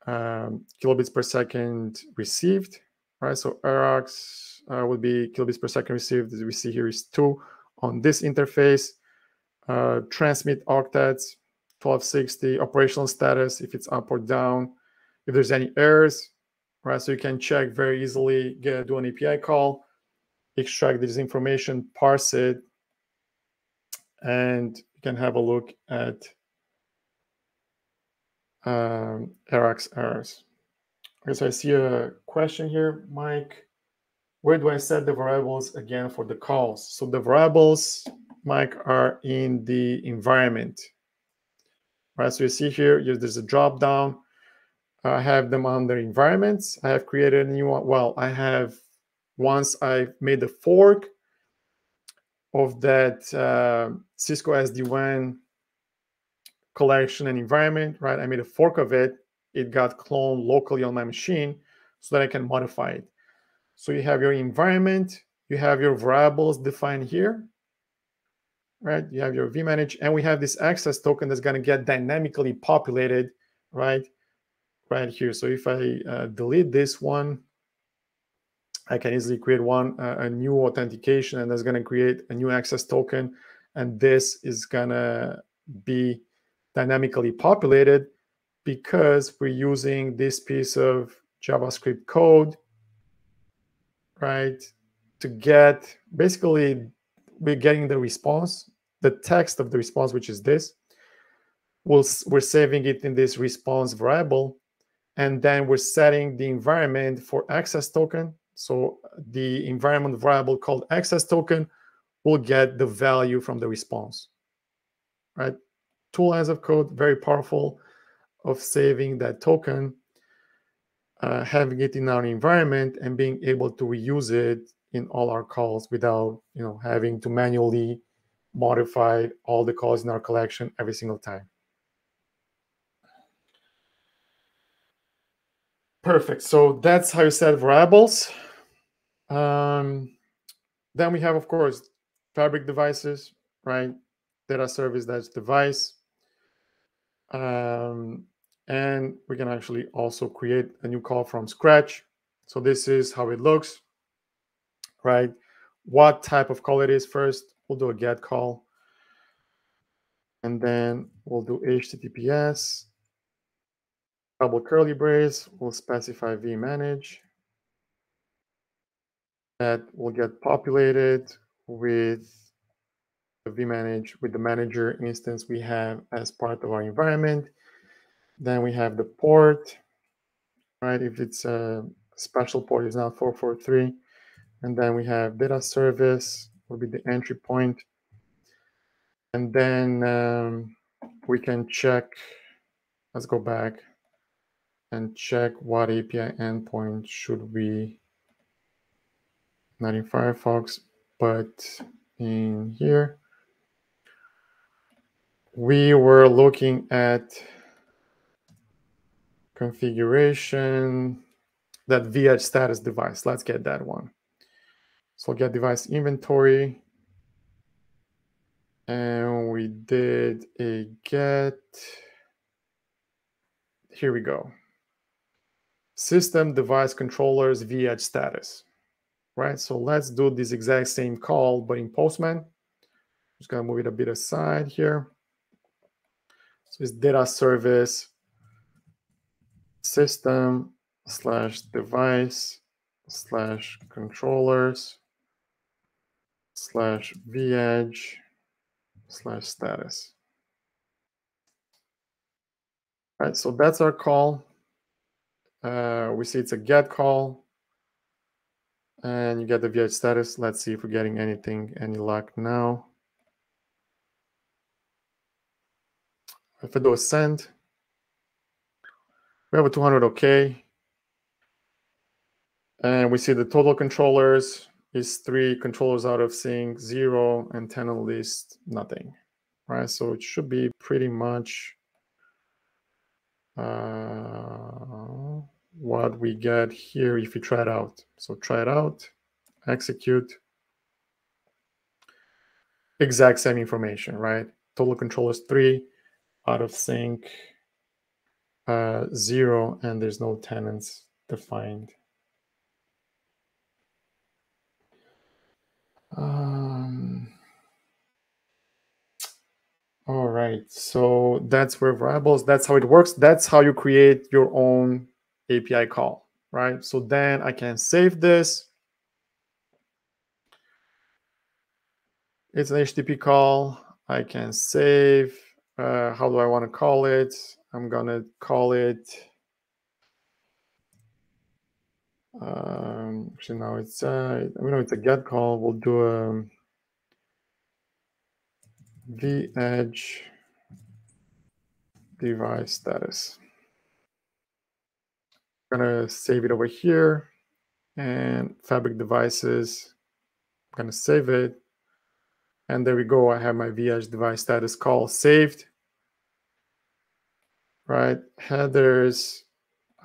um, kilobits per second received, right? So EROX uh, would be kilobits per second received, as we see here is two on this interface. Uh, transmit octets, 1260, operational status, if it's up or down, if there's any errors, right? So you can check very easily, get do an API call, extract this information, parse it, and you can have a look at um, EROX errors. Okay, so I see a question here, Mike. Where do I set the variables again for the calls? So the variables, Mike, are in the environment. Right, so you see here, there's a drop down. I have them under environments. I have created a new one. Well, I have, once I've made the fork, of that uh, Cisco SD-WAN collection and environment, right? I made a fork of it. It got cloned locally on my machine so that I can modify it. So you have your environment, you have your variables defined here, right? You have your vmanage, and we have this access token that's going to get dynamically populated, right? Right here. So if I uh, delete this one, I can easily create one uh, a new authentication, and that's going to create a new access token, and this is going to be dynamically populated because we're using this piece of JavaScript code, right? To get basically we're getting the response, the text of the response, which is this. We'll, we're saving it in this response variable, and then we're setting the environment for access token so the environment variable called access token will get the value from the response, right? Two lines of code, very powerful of saving that token, uh, having it in our environment and being able to reuse it in all our calls without, you know, having to manually modify all the calls in our collection every single time. Perfect. So that's how you set variables. Um, then we have, of course, fabric devices, right? Data service that's device. Um, and we can actually also create a new call from scratch. So this is how it looks, right? What type of call it is first. We'll do a get call. And then we'll do HTTPS, double curly brace. We'll specify vmanage. That will get populated with the vmanage, with the manager instance we have as part of our environment. Then we have the port, right? If it's a special port, it's not 443. And then we have data service, will be the entry point. And then um, we can check, let's go back and check what API endpoint should we, not in Firefox, but in here. We were looking at configuration, that vEdge status device. Let's get that one. So get device inventory. And we did a get. Here we go. System device controllers vEdge status. Right. So let's do this exact same call, but in Postman. Just gonna move it a bit aside here. So it's data service system slash device slash controllers slash vEdge slash status. All right, so that's our call. Uh, we see it's a get call. And you get the vEdge status. Let's see if we're getting anything, any luck now. If I do a send, we have a 200 OK. And we see the total controllers is three controllers out of sync, zero, and 10 on list, nothing. Right, so it should be pretty much uh, what we get here if we try it out. So try it out, execute, exact same information, right? Total controllers three, out of sync, uh, zero, and there's no tenants defined. Um, all right, so that's where variables, that's how it works. That's how you create your own API call, right? So then I can save this. It's an HTTP call. I can save. Uh, how do I want to call it? I'm gonna call it. Um, actually, now it's uh, we know it's a get call. We'll do a edge device status. I'm gonna save it over here and fabric devices. I'm gonna save it. And there we go. I have my vEdge device status call saved right? Headers,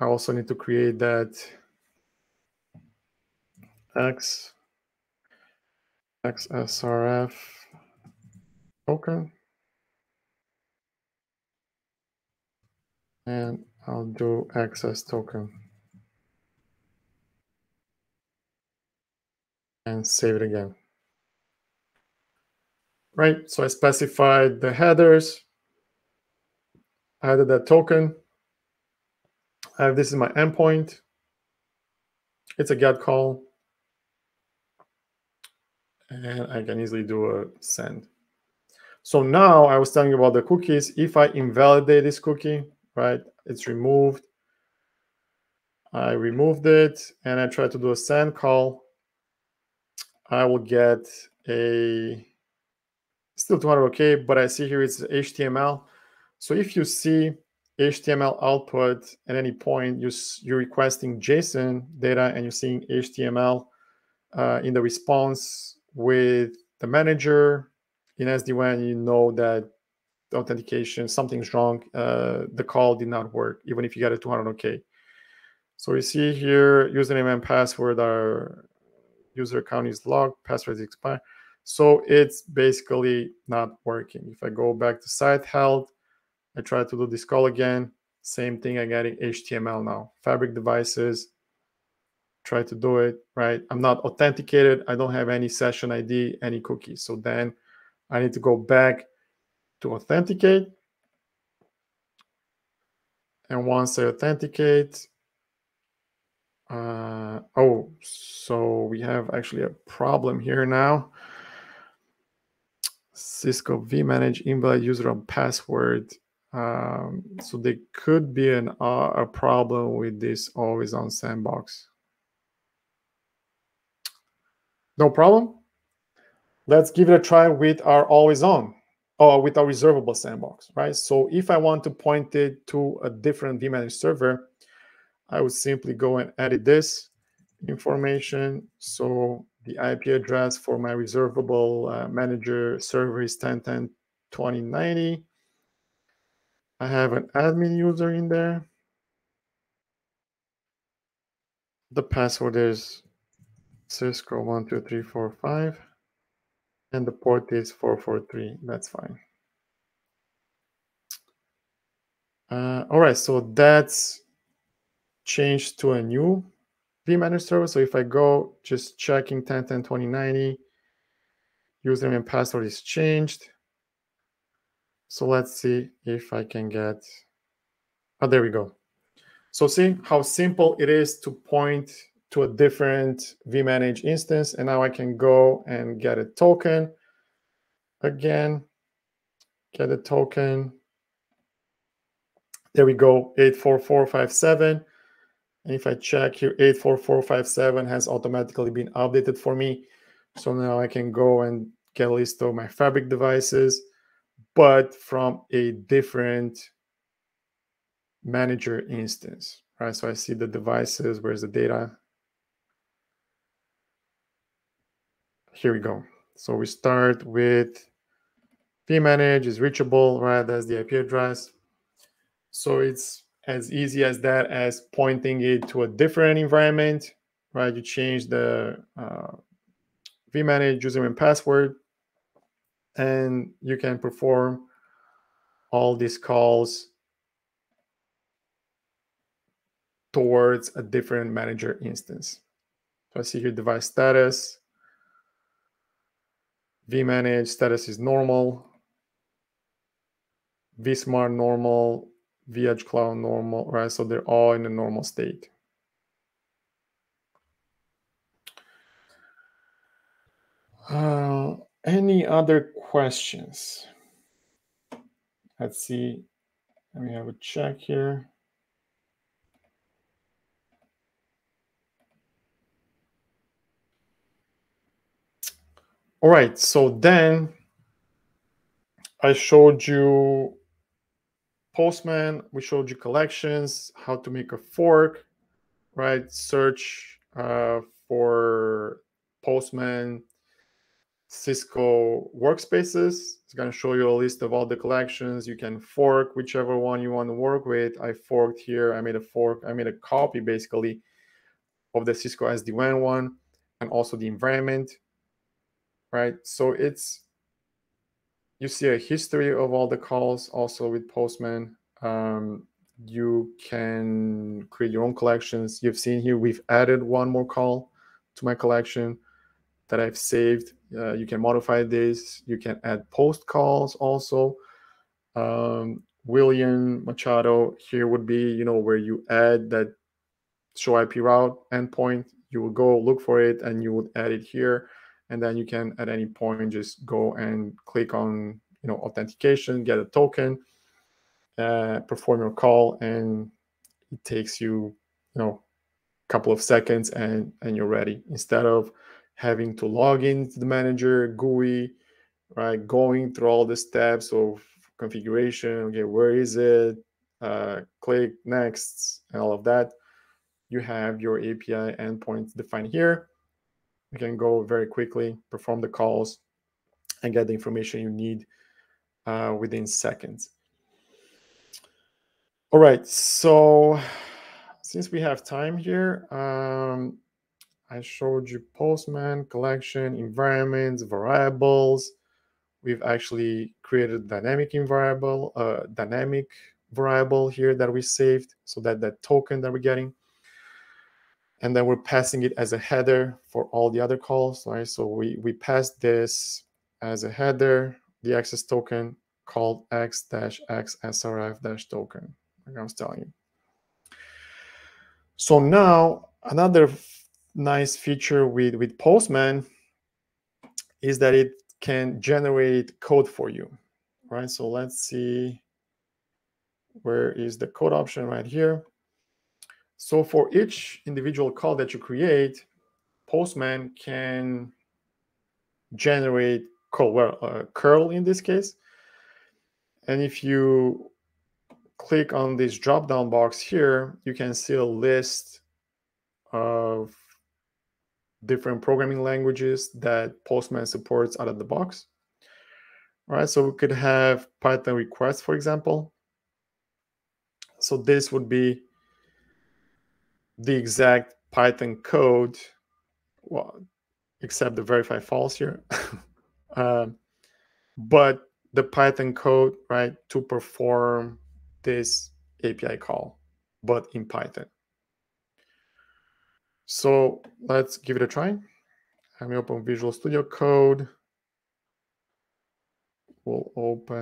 I also need to create that X, XSRF token. And I'll do access token. And save it again. Right, so I specified the headers, added that token. I have this is my endpoint. It's a get call. And I can easily do a send. So now I was telling you about the cookies. If I invalidate this cookie, right, it's removed. I removed it and I try to do a send call. I will get a still 200 okay, but I see here it's HTML. So if you see HTML output at any point, you, you're requesting JSON data and you're seeing HTML uh, in the response with the manager in SD-WAN, you know that authentication, something's wrong. Uh, the call did not work, even if you got a 200 OK. So we see here username and password are user account is logged, password is expired. So it's basically not working. If I go back to site health, I try to do this call again. Same thing, I get HTML now. Fabric devices, try to do it, right? I'm not authenticated. I don't have any session ID, any cookies. So then I need to go back to authenticate. And once I authenticate, uh, oh, so we have actually a problem here now. Cisco vManage invalid user on password. Um, so there could be an uh, a problem with this always on sandbox. No problem. Let's give it a try with our always on or with a reservable sandbox, right? So if I want to point it to a different vManage server, I would simply go and edit this information. So the IP address for my reservable uh, manager server is 1010.2090. I have an admin user in there. The password is Cisco 12345 and the port is 443. That's fine. Uh, all right, so that's changed to a new vManage server. So if I go just checking 1010 2090, username and password is changed. So let's see if I can get, oh, there we go. So see how simple it is to point to a different vManage instance. And now I can go and get a token again, get a token. There we go, 84457. And if I check here, 84457 has automatically been updated for me. So now I can go and get a list of my fabric devices, but from a different manager instance, right? So I see the devices, where's the data? Here we go. So we start with vmanage is reachable, right? That's the IP address. So it's as easy as that as pointing it to a different environment, right? You change the uh, vmanage username and password, and you can perform all these calls towards a different manager instance. So I see here device status, vmanage status is normal, vsmart normal, vEdgeCloud normal, right? So they're all in a normal state. Uh, any other questions? Let's see. Let me have a check here. All right, so then I showed you Postman, we showed you collections, how to make a fork, right? Search uh, for Postman Cisco workspaces. It's going to show you a list of all the collections. You can fork whichever one you want to work with. I forked here. I made a fork. I made a copy basically of the Cisco SD-WAN one and also the environment, right? So it's you see a history of all the calls also with Postman. Um, you can create your own collections. You've seen here, we've added one more call to my collection that I've saved. Uh, you can modify this. You can add post calls also. Um, William Machado here would be, you know, where you add that show IP route endpoint. You will go look for it and you would add it here and then you can at any point just go and click on you know authentication get a token uh, perform your call and it takes you you know a couple of seconds and and you're ready. Instead of having to log into the manager GUI right going through all the steps of configuration okay where is it uh, click next and all of that you have your api endpoint defined here you can go very quickly, perform the calls, and get the information you need uh, within seconds. All right, so since we have time here, um, I showed you Postman, collection, environments, variables. We've actually created dynamic variable, uh, dynamic variable here that we saved so that that token that we're getting. And then we're passing it as a header for all the other calls, right? So we, we pass this as a header, the access token called x dash x srf dash token, like I was telling you. So now another nice feature with, with Postman is that it can generate code for you, right? So let's see, where is the code option right here? So for each individual call that you create, Postman can generate code, well, uh, curl in this case. And if you click on this drop-down box here, you can see a list of different programming languages that Postman supports out of the box. All right, so we could have Python requests, for example. So this would be the exact Python code, well, except the verify false here. um, but the Python code, right, to perform this API call, but in Python. So let's give it a try. Let me open Visual Studio Code. We'll open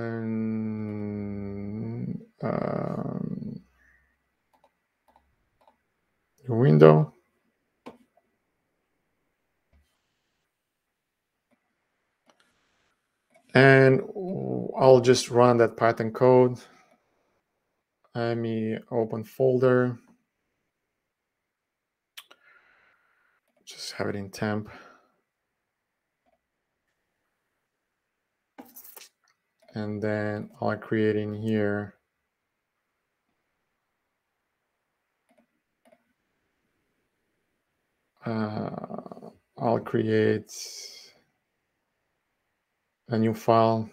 um, window. And I'll just run that Python code. Let me open folder. just have it in temp. And then I'll create in here uh, I'll create a new file.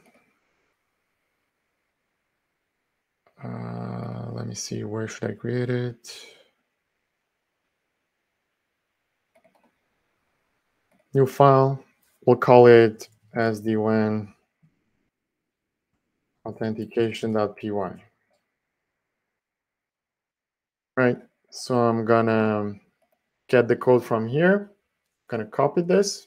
Uh, let me see, where should I create it? new file. We'll call it sdwan authentication.py. Right, so I'm gonna get the code from here. I'm gonna copy this.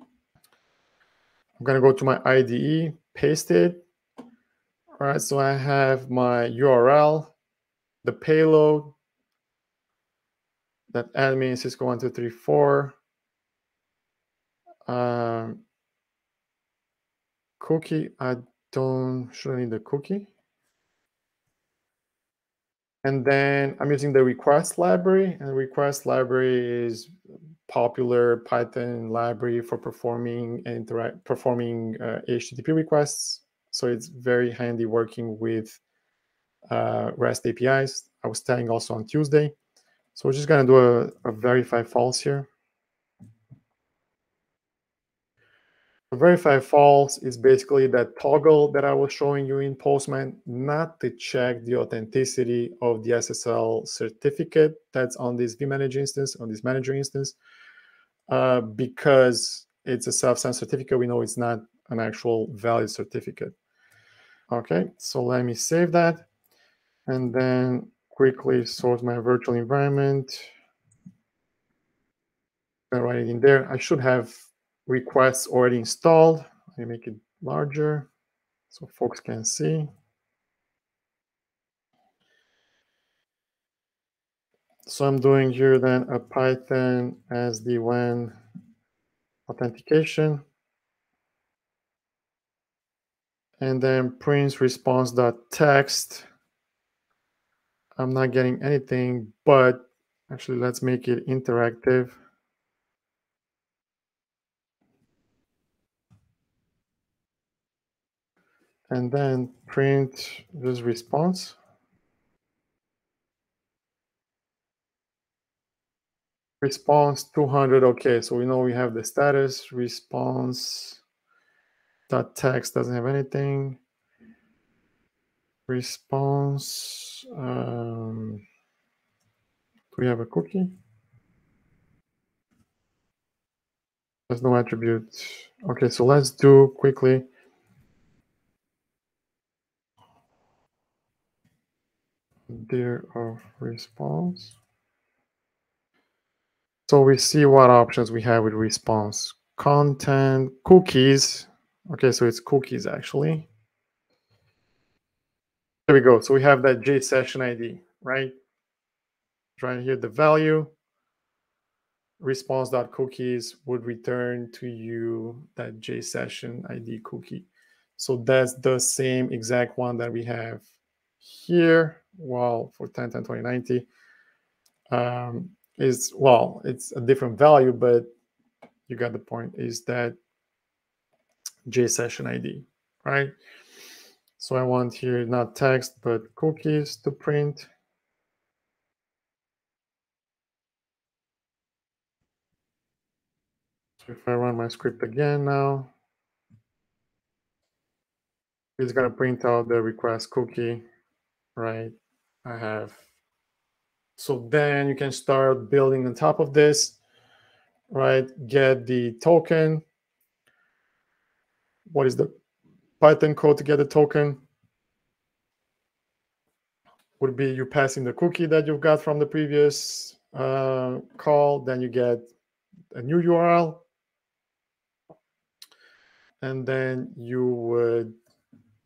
I'm gonna go to my IDE, paste it. All right, so I have my URL, the payload, that admin Cisco1234, um, cookie, I don't, should I need the cookie? And then I'm using the request library, and request library is popular Python library for performing interact performing uh, HTTP requests. So it's very handy working with uh, REST APIs. I was telling also on Tuesday. So we're just gonna do a, a verify false here. Verify false is basically that toggle that I was showing you in Postman, not to check the authenticity of the SSL certificate that's on this vManage instance, on this manager instance, uh, because it's a self-signed certificate. We know it's not an actual valid certificate. Okay, so let me save that and then quickly sort my virtual environment. I write it in there. I should have requests already installed. Me make it larger so folks can see. So I'm doing here then a Python SD-WAN authentication. And then prints response.text. I'm not getting anything, but actually let's make it interactive. And then print this response. Response 200, okay, so we know we have the status, response dot text doesn't have anything. Response, um, we have a cookie? There's no attribute. Okay, so let's do quickly. There of response. So we see what options we have with response. Content, cookies. Okay, so it's cookies actually. There we go. So we have that J session ID, right? Right here, the value response.cookies would return to you that J session ID cookie. So that's the same exact one that we have here. Well, for 10, 10, 20, 90 um, is, well, it's a different value, but you got the point, is that JSession ID, right? So I want here not text, but cookies to print. So if I run my script again now, it's going to print out the request cookie, right? I have. So then you can start building on top of this, right? Get the token. What is the Python code to get the token? Would be you passing the cookie that you've got from the previous uh, call. Then you get a new URL and then you would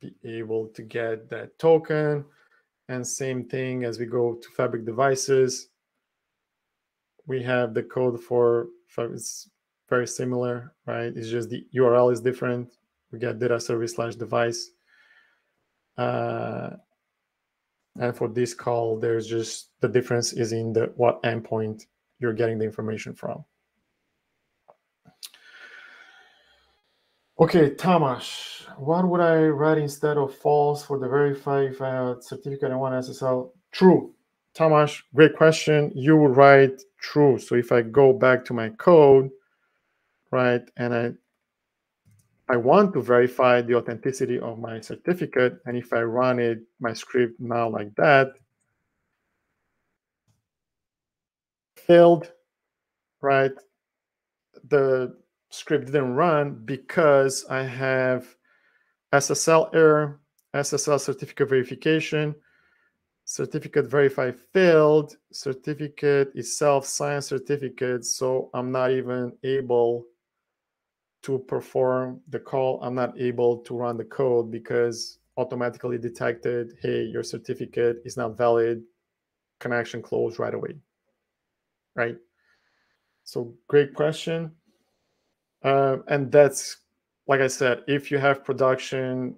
be able to get that token. And same thing as we go to Fabric devices, we have the code for, it's very similar, right? It's just the URL is different. We get data service slash device. Uh, and for this call, there's just the difference is in the what endpoint you're getting the information from. Okay, Tamas, what would I write instead of false for the verified uh, certificate I want SSL? True. Tamas, great question. You would write true. So if I go back to my code, right, and I I want to verify the authenticity of my certificate, and if I run it, my script now like that, failed, right? The script didn't run because I have SSL error, SSL certificate verification, certificate verify failed, certificate is self-signed certificate, so I'm not even able to perform the call. I'm not able to run the code because automatically detected, hey, your certificate is not valid, connection closed right away, right? So great question. Uh, and that's, like I said, if you have production,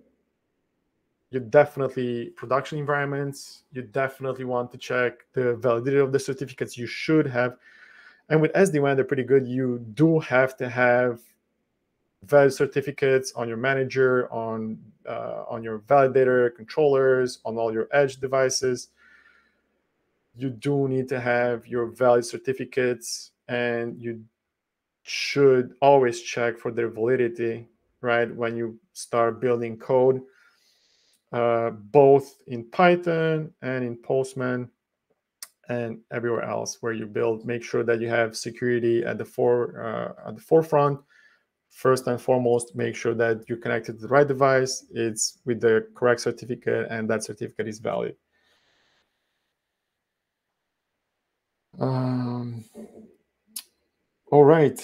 you definitely, production environments, you definitely want to check the validity of the certificates you should have. And with SD-WAN, they're pretty good. You do have to have valid certificates on your manager, on uh, on your validator controllers, on all your edge devices. You do need to have your valid certificates, and you should always check for their validity, right? When you start building code, uh, both in Python and in Postman and everywhere else where you build, make sure that you have security at the for uh, at the forefront. First and foremost, make sure that you're connected to the right device. It's with the correct certificate, and that certificate is valid. Um, all right.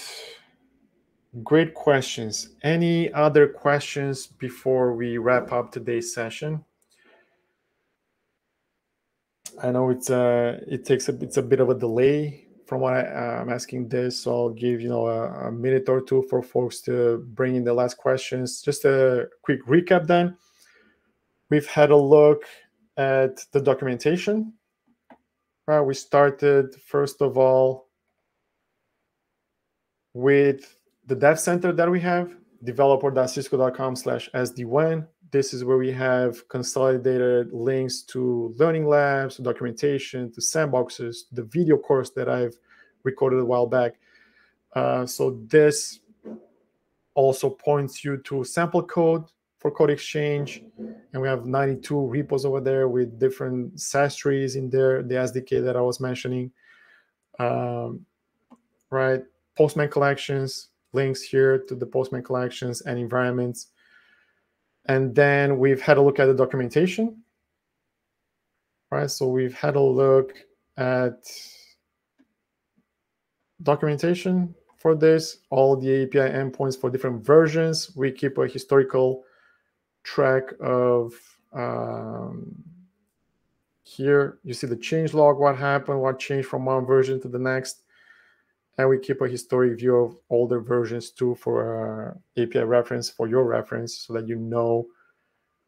Great questions. Any other questions before we wrap up today's session? I know it's uh it takes a it's a bit of a delay from what I, am asking this, so I'll give you know a, a, minute or two for folks to bring in the last questions. Just a quick recap then. We've had a look at the documentation. Right, we started first of all with the dev center that we have, developer.cisco.com slash SD-WAN. This is where we have consolidated links to learning labs, to documentation, to sandboxes, the video course that I've recorded a while back. Uh, so this also points you to sample code for code exchange. And we have 92 repos over there with different SAS trees in there, the SDK that I was mentioning. um, right? Postman collections, links here to the Postman collections and environments. And then we've had a look at the documentation, right? So we've had a look at documentation for this, all the API endpoints for different versions. We keep a historical track of um, here. You see the change log, what happened, what changed from one version to the next. And we keep a historic view of older versions too for uh, API reference for your reference so that you know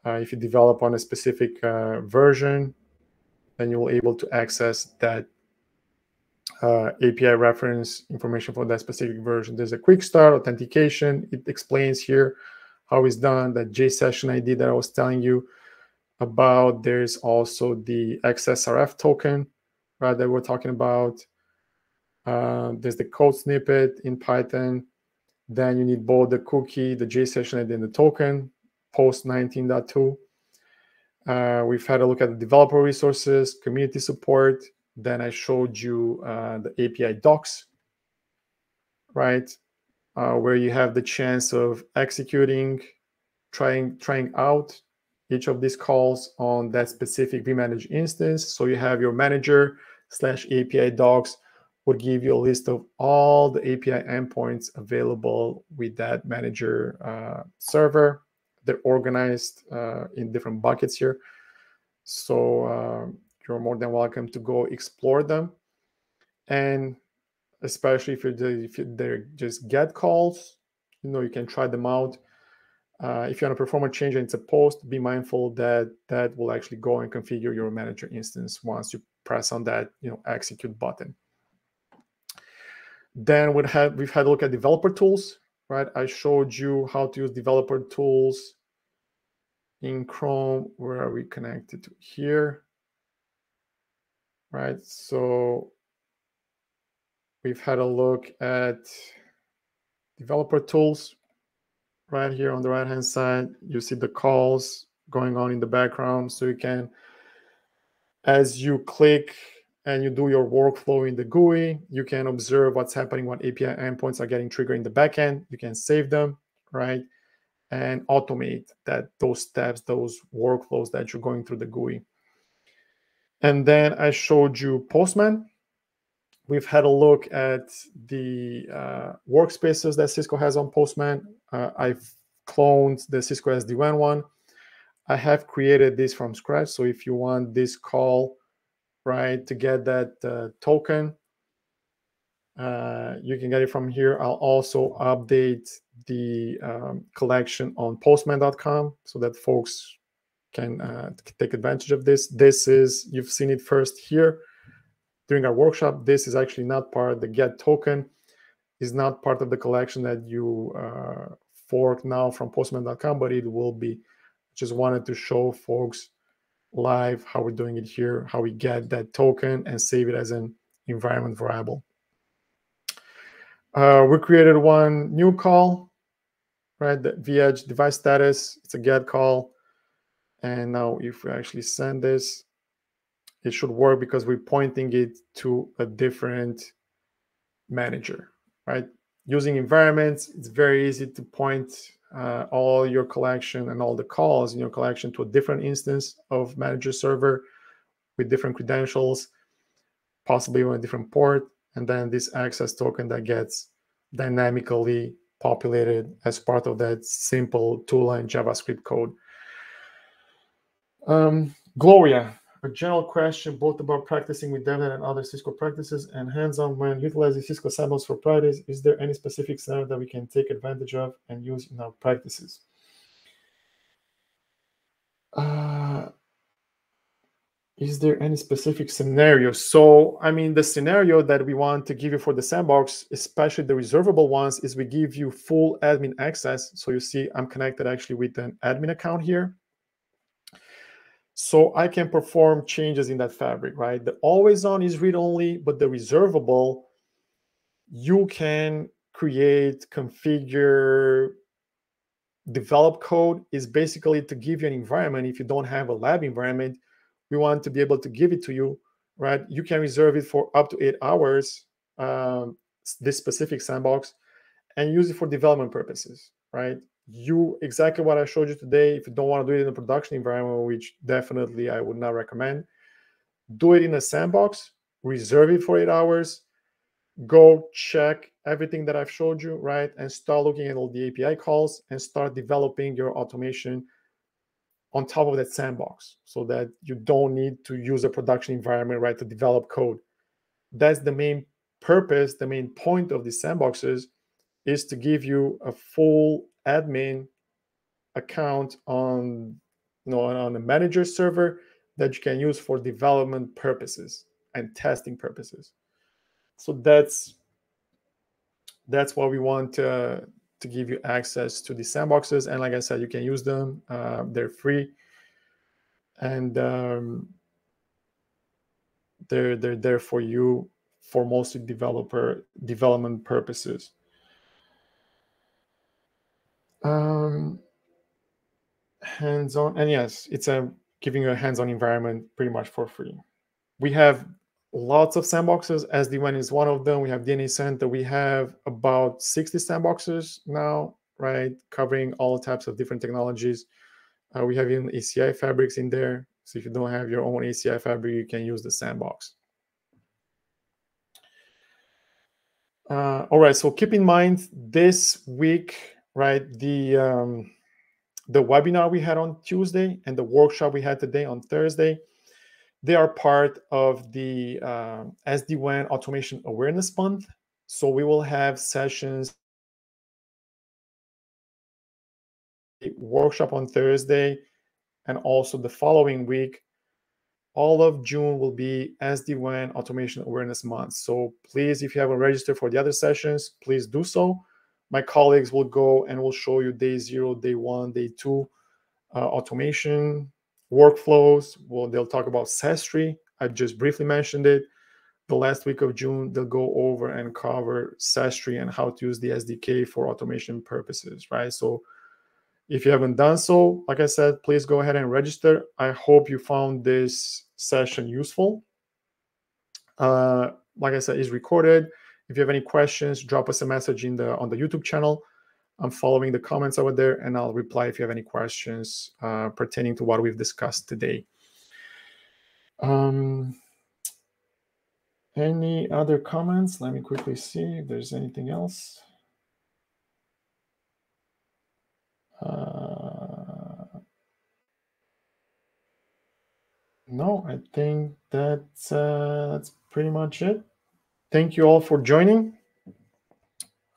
uh, if you develop on a specific uh, version, then you'll able to access that uh, API reference information for that specific version. There's a quick start authentication. It explains here how it's done, that J session ID that I was telling you about. There's also the XSRF token, right, that we're talking about. Uh, there's the code snippet in Python. Then you need both the cookie, the J session and the token, post 19.2. Uh, we've had a look at the developer resources, community support. Then I showed you uh, the API docs, right? Uh, where you have the chance of executing, trying trying out each of these calls on that specific vManage instance. So you have your manager slash API docs would give you a list of all the API endpoints available with that manager uh, server. They're organized uh, in different buckets here. So uh, you're more than welcome to go explore them. And especially if, you're, if they're just get calls, you know, you can try them out. Uh, if you want to perform a change and it's a post, be mindful that that will actually go and configure your manager instance once you press on that you know execute button. Then we had we've had a look at developer tools, right? I showed you how to use developer tools in Chrome. Where are we connected to here? Right. So we've had a look at developer tools right here on the right hand side you see the calls going on in the background so you can as you click and you do your workflow in the GUI, you can observe what's happening, what API endpoints are getting triggered in the backend. You can save them, right? And automate that those steps, those workflows that you're going through the GUI. And then I showed you Postman. We've had a look at the uh, workspaces that Cisco has on Postman. Uh, I've cloned the Cisco SD-WAN one. I have created this from scratch. So if you want this call right, to get that uh, token. Uh, you can get it from here. I'll also update the um, collection on postman.com so that folks can uh, take advantage of this. This is, you've seen it first here during our workshop. This is actually not part of the get token, is not part of the collection that you uh, fork now from postman.com, but it will be. Just wanted to show folks live, how we're doing it here, how we get that token and save it as an environment variable. Uh, we created one new call, right? The vEdge device status, it's a get call. And now if we actually send this, it should work because we're pointing it to a different manager, right? Using environments, it's very easy to point uh, all your collection and all the calls in your collection to a different instance of manager server with different credentials, possibly on a different port, and then this access token that gets dynamically populated as part of that simple two-line JavaScript code. Um, Gloria, a general question both about practicing with DevNet and other Cisco practices and hands-on when utilizing Cisco sandbox for practice. Is there any specific scenario that we can take advantage of and use in our practices? Uh, is there any specific scenario? So, I mean, the scenario that we want to give you for the sandbox, especially the reservable ones, is we give you full admin access. So you see I'm connected actually with an admin account here. So I can perform changes in that fabric, right? The always on is read only, but the reservable, you can create, configure, develop code is basically to give you an environment. If you don't have a lab environment, we want to be able to give it to you right? You can reserve it for up to eight hours, um, this specific sandbox, and use it for development purposes, right? You exactly what I showed you today. If you don't want to do it in a production environment, which definitely I would not recommend, do it in a sandbox, reserve it for eight hours, go check everything that I've showed you, right? And start looking at all the API calls and start developing your automation on top of that sandbox so that you don't need to use a production environment, right, to develop code. That's the main purpose, the main point of these sandboxes is to give you a full admin account on you know on a manager server that you can use for development purposes and testing purposes. So that's that's why we want to, to give you access to the sandboxes. And like i said you can use them uh, they're free. And um, they're they're there for you for mostly developer development purposes um, hands-on and yes it's a giving you a hands-on environment pretty much for free we have lots of sandboxes. SD-WAN is one of them. We have DNA Center. We have about 60 sandboxes now, right? Covering all types of different technologies. Uh, we have even ACI fabrics in there. So if you don't have your own ACI fabric, you can use the sandbox. Uh, all right, so keep in mind this week, right, the um, the webinar we had on Tuesday and the workshop we had today on Thursday, they are part of the uh, SD-WAN Automation Awareness Month. So we will have sessions, workshop on Thursday, and also the following week. All of June will be SD-WAN Automation Awareness Month. So please, if you haven't registered for the other sessions, please do so. My colleagues will go and will show you day zero, day one, day two uh, automation, workflows. Well, they'll talk about Sastre. I just briefly mentioned it. The last week of June, they'll go over and cover Sastre and how to use the SDK for automation purposes, right? So if you haven't done so, like I said, please go ahead and register. I hope you found this session useful. Uh, like I said, it's recorded. If you have any questions, drop us a message in the on the YouTube channel. I'm following the comments over there and I'll reply if you have any questions uh, pertaining to what we've discussed today. Um, any other comments? Let me quickly see if there's anything else. Uh, no, I think uh, that's pretty much it. Thank you all for joining.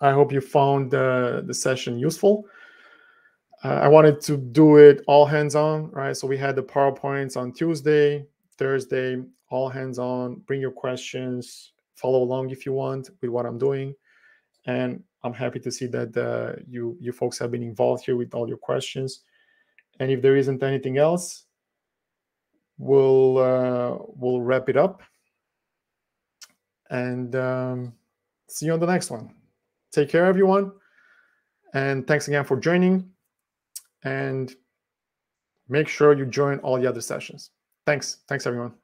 I hope you found the, the session useful. Uh, I wanted to do it all hands on, right? So we had the PowerPoints on Tuesday, Thursday, all hands on. Bring your questions, follow along if you want with what I'm doing. And I'm happy to see that uh, you you folks have been involved here with all your questions. And if there isn't anything else, we'll uh, we'll wrap it up. And um, see you on the next one. Take care, everyone. And thanks again for joining. And make sure you join all the other sessions. Thanks. Thanks, everyone.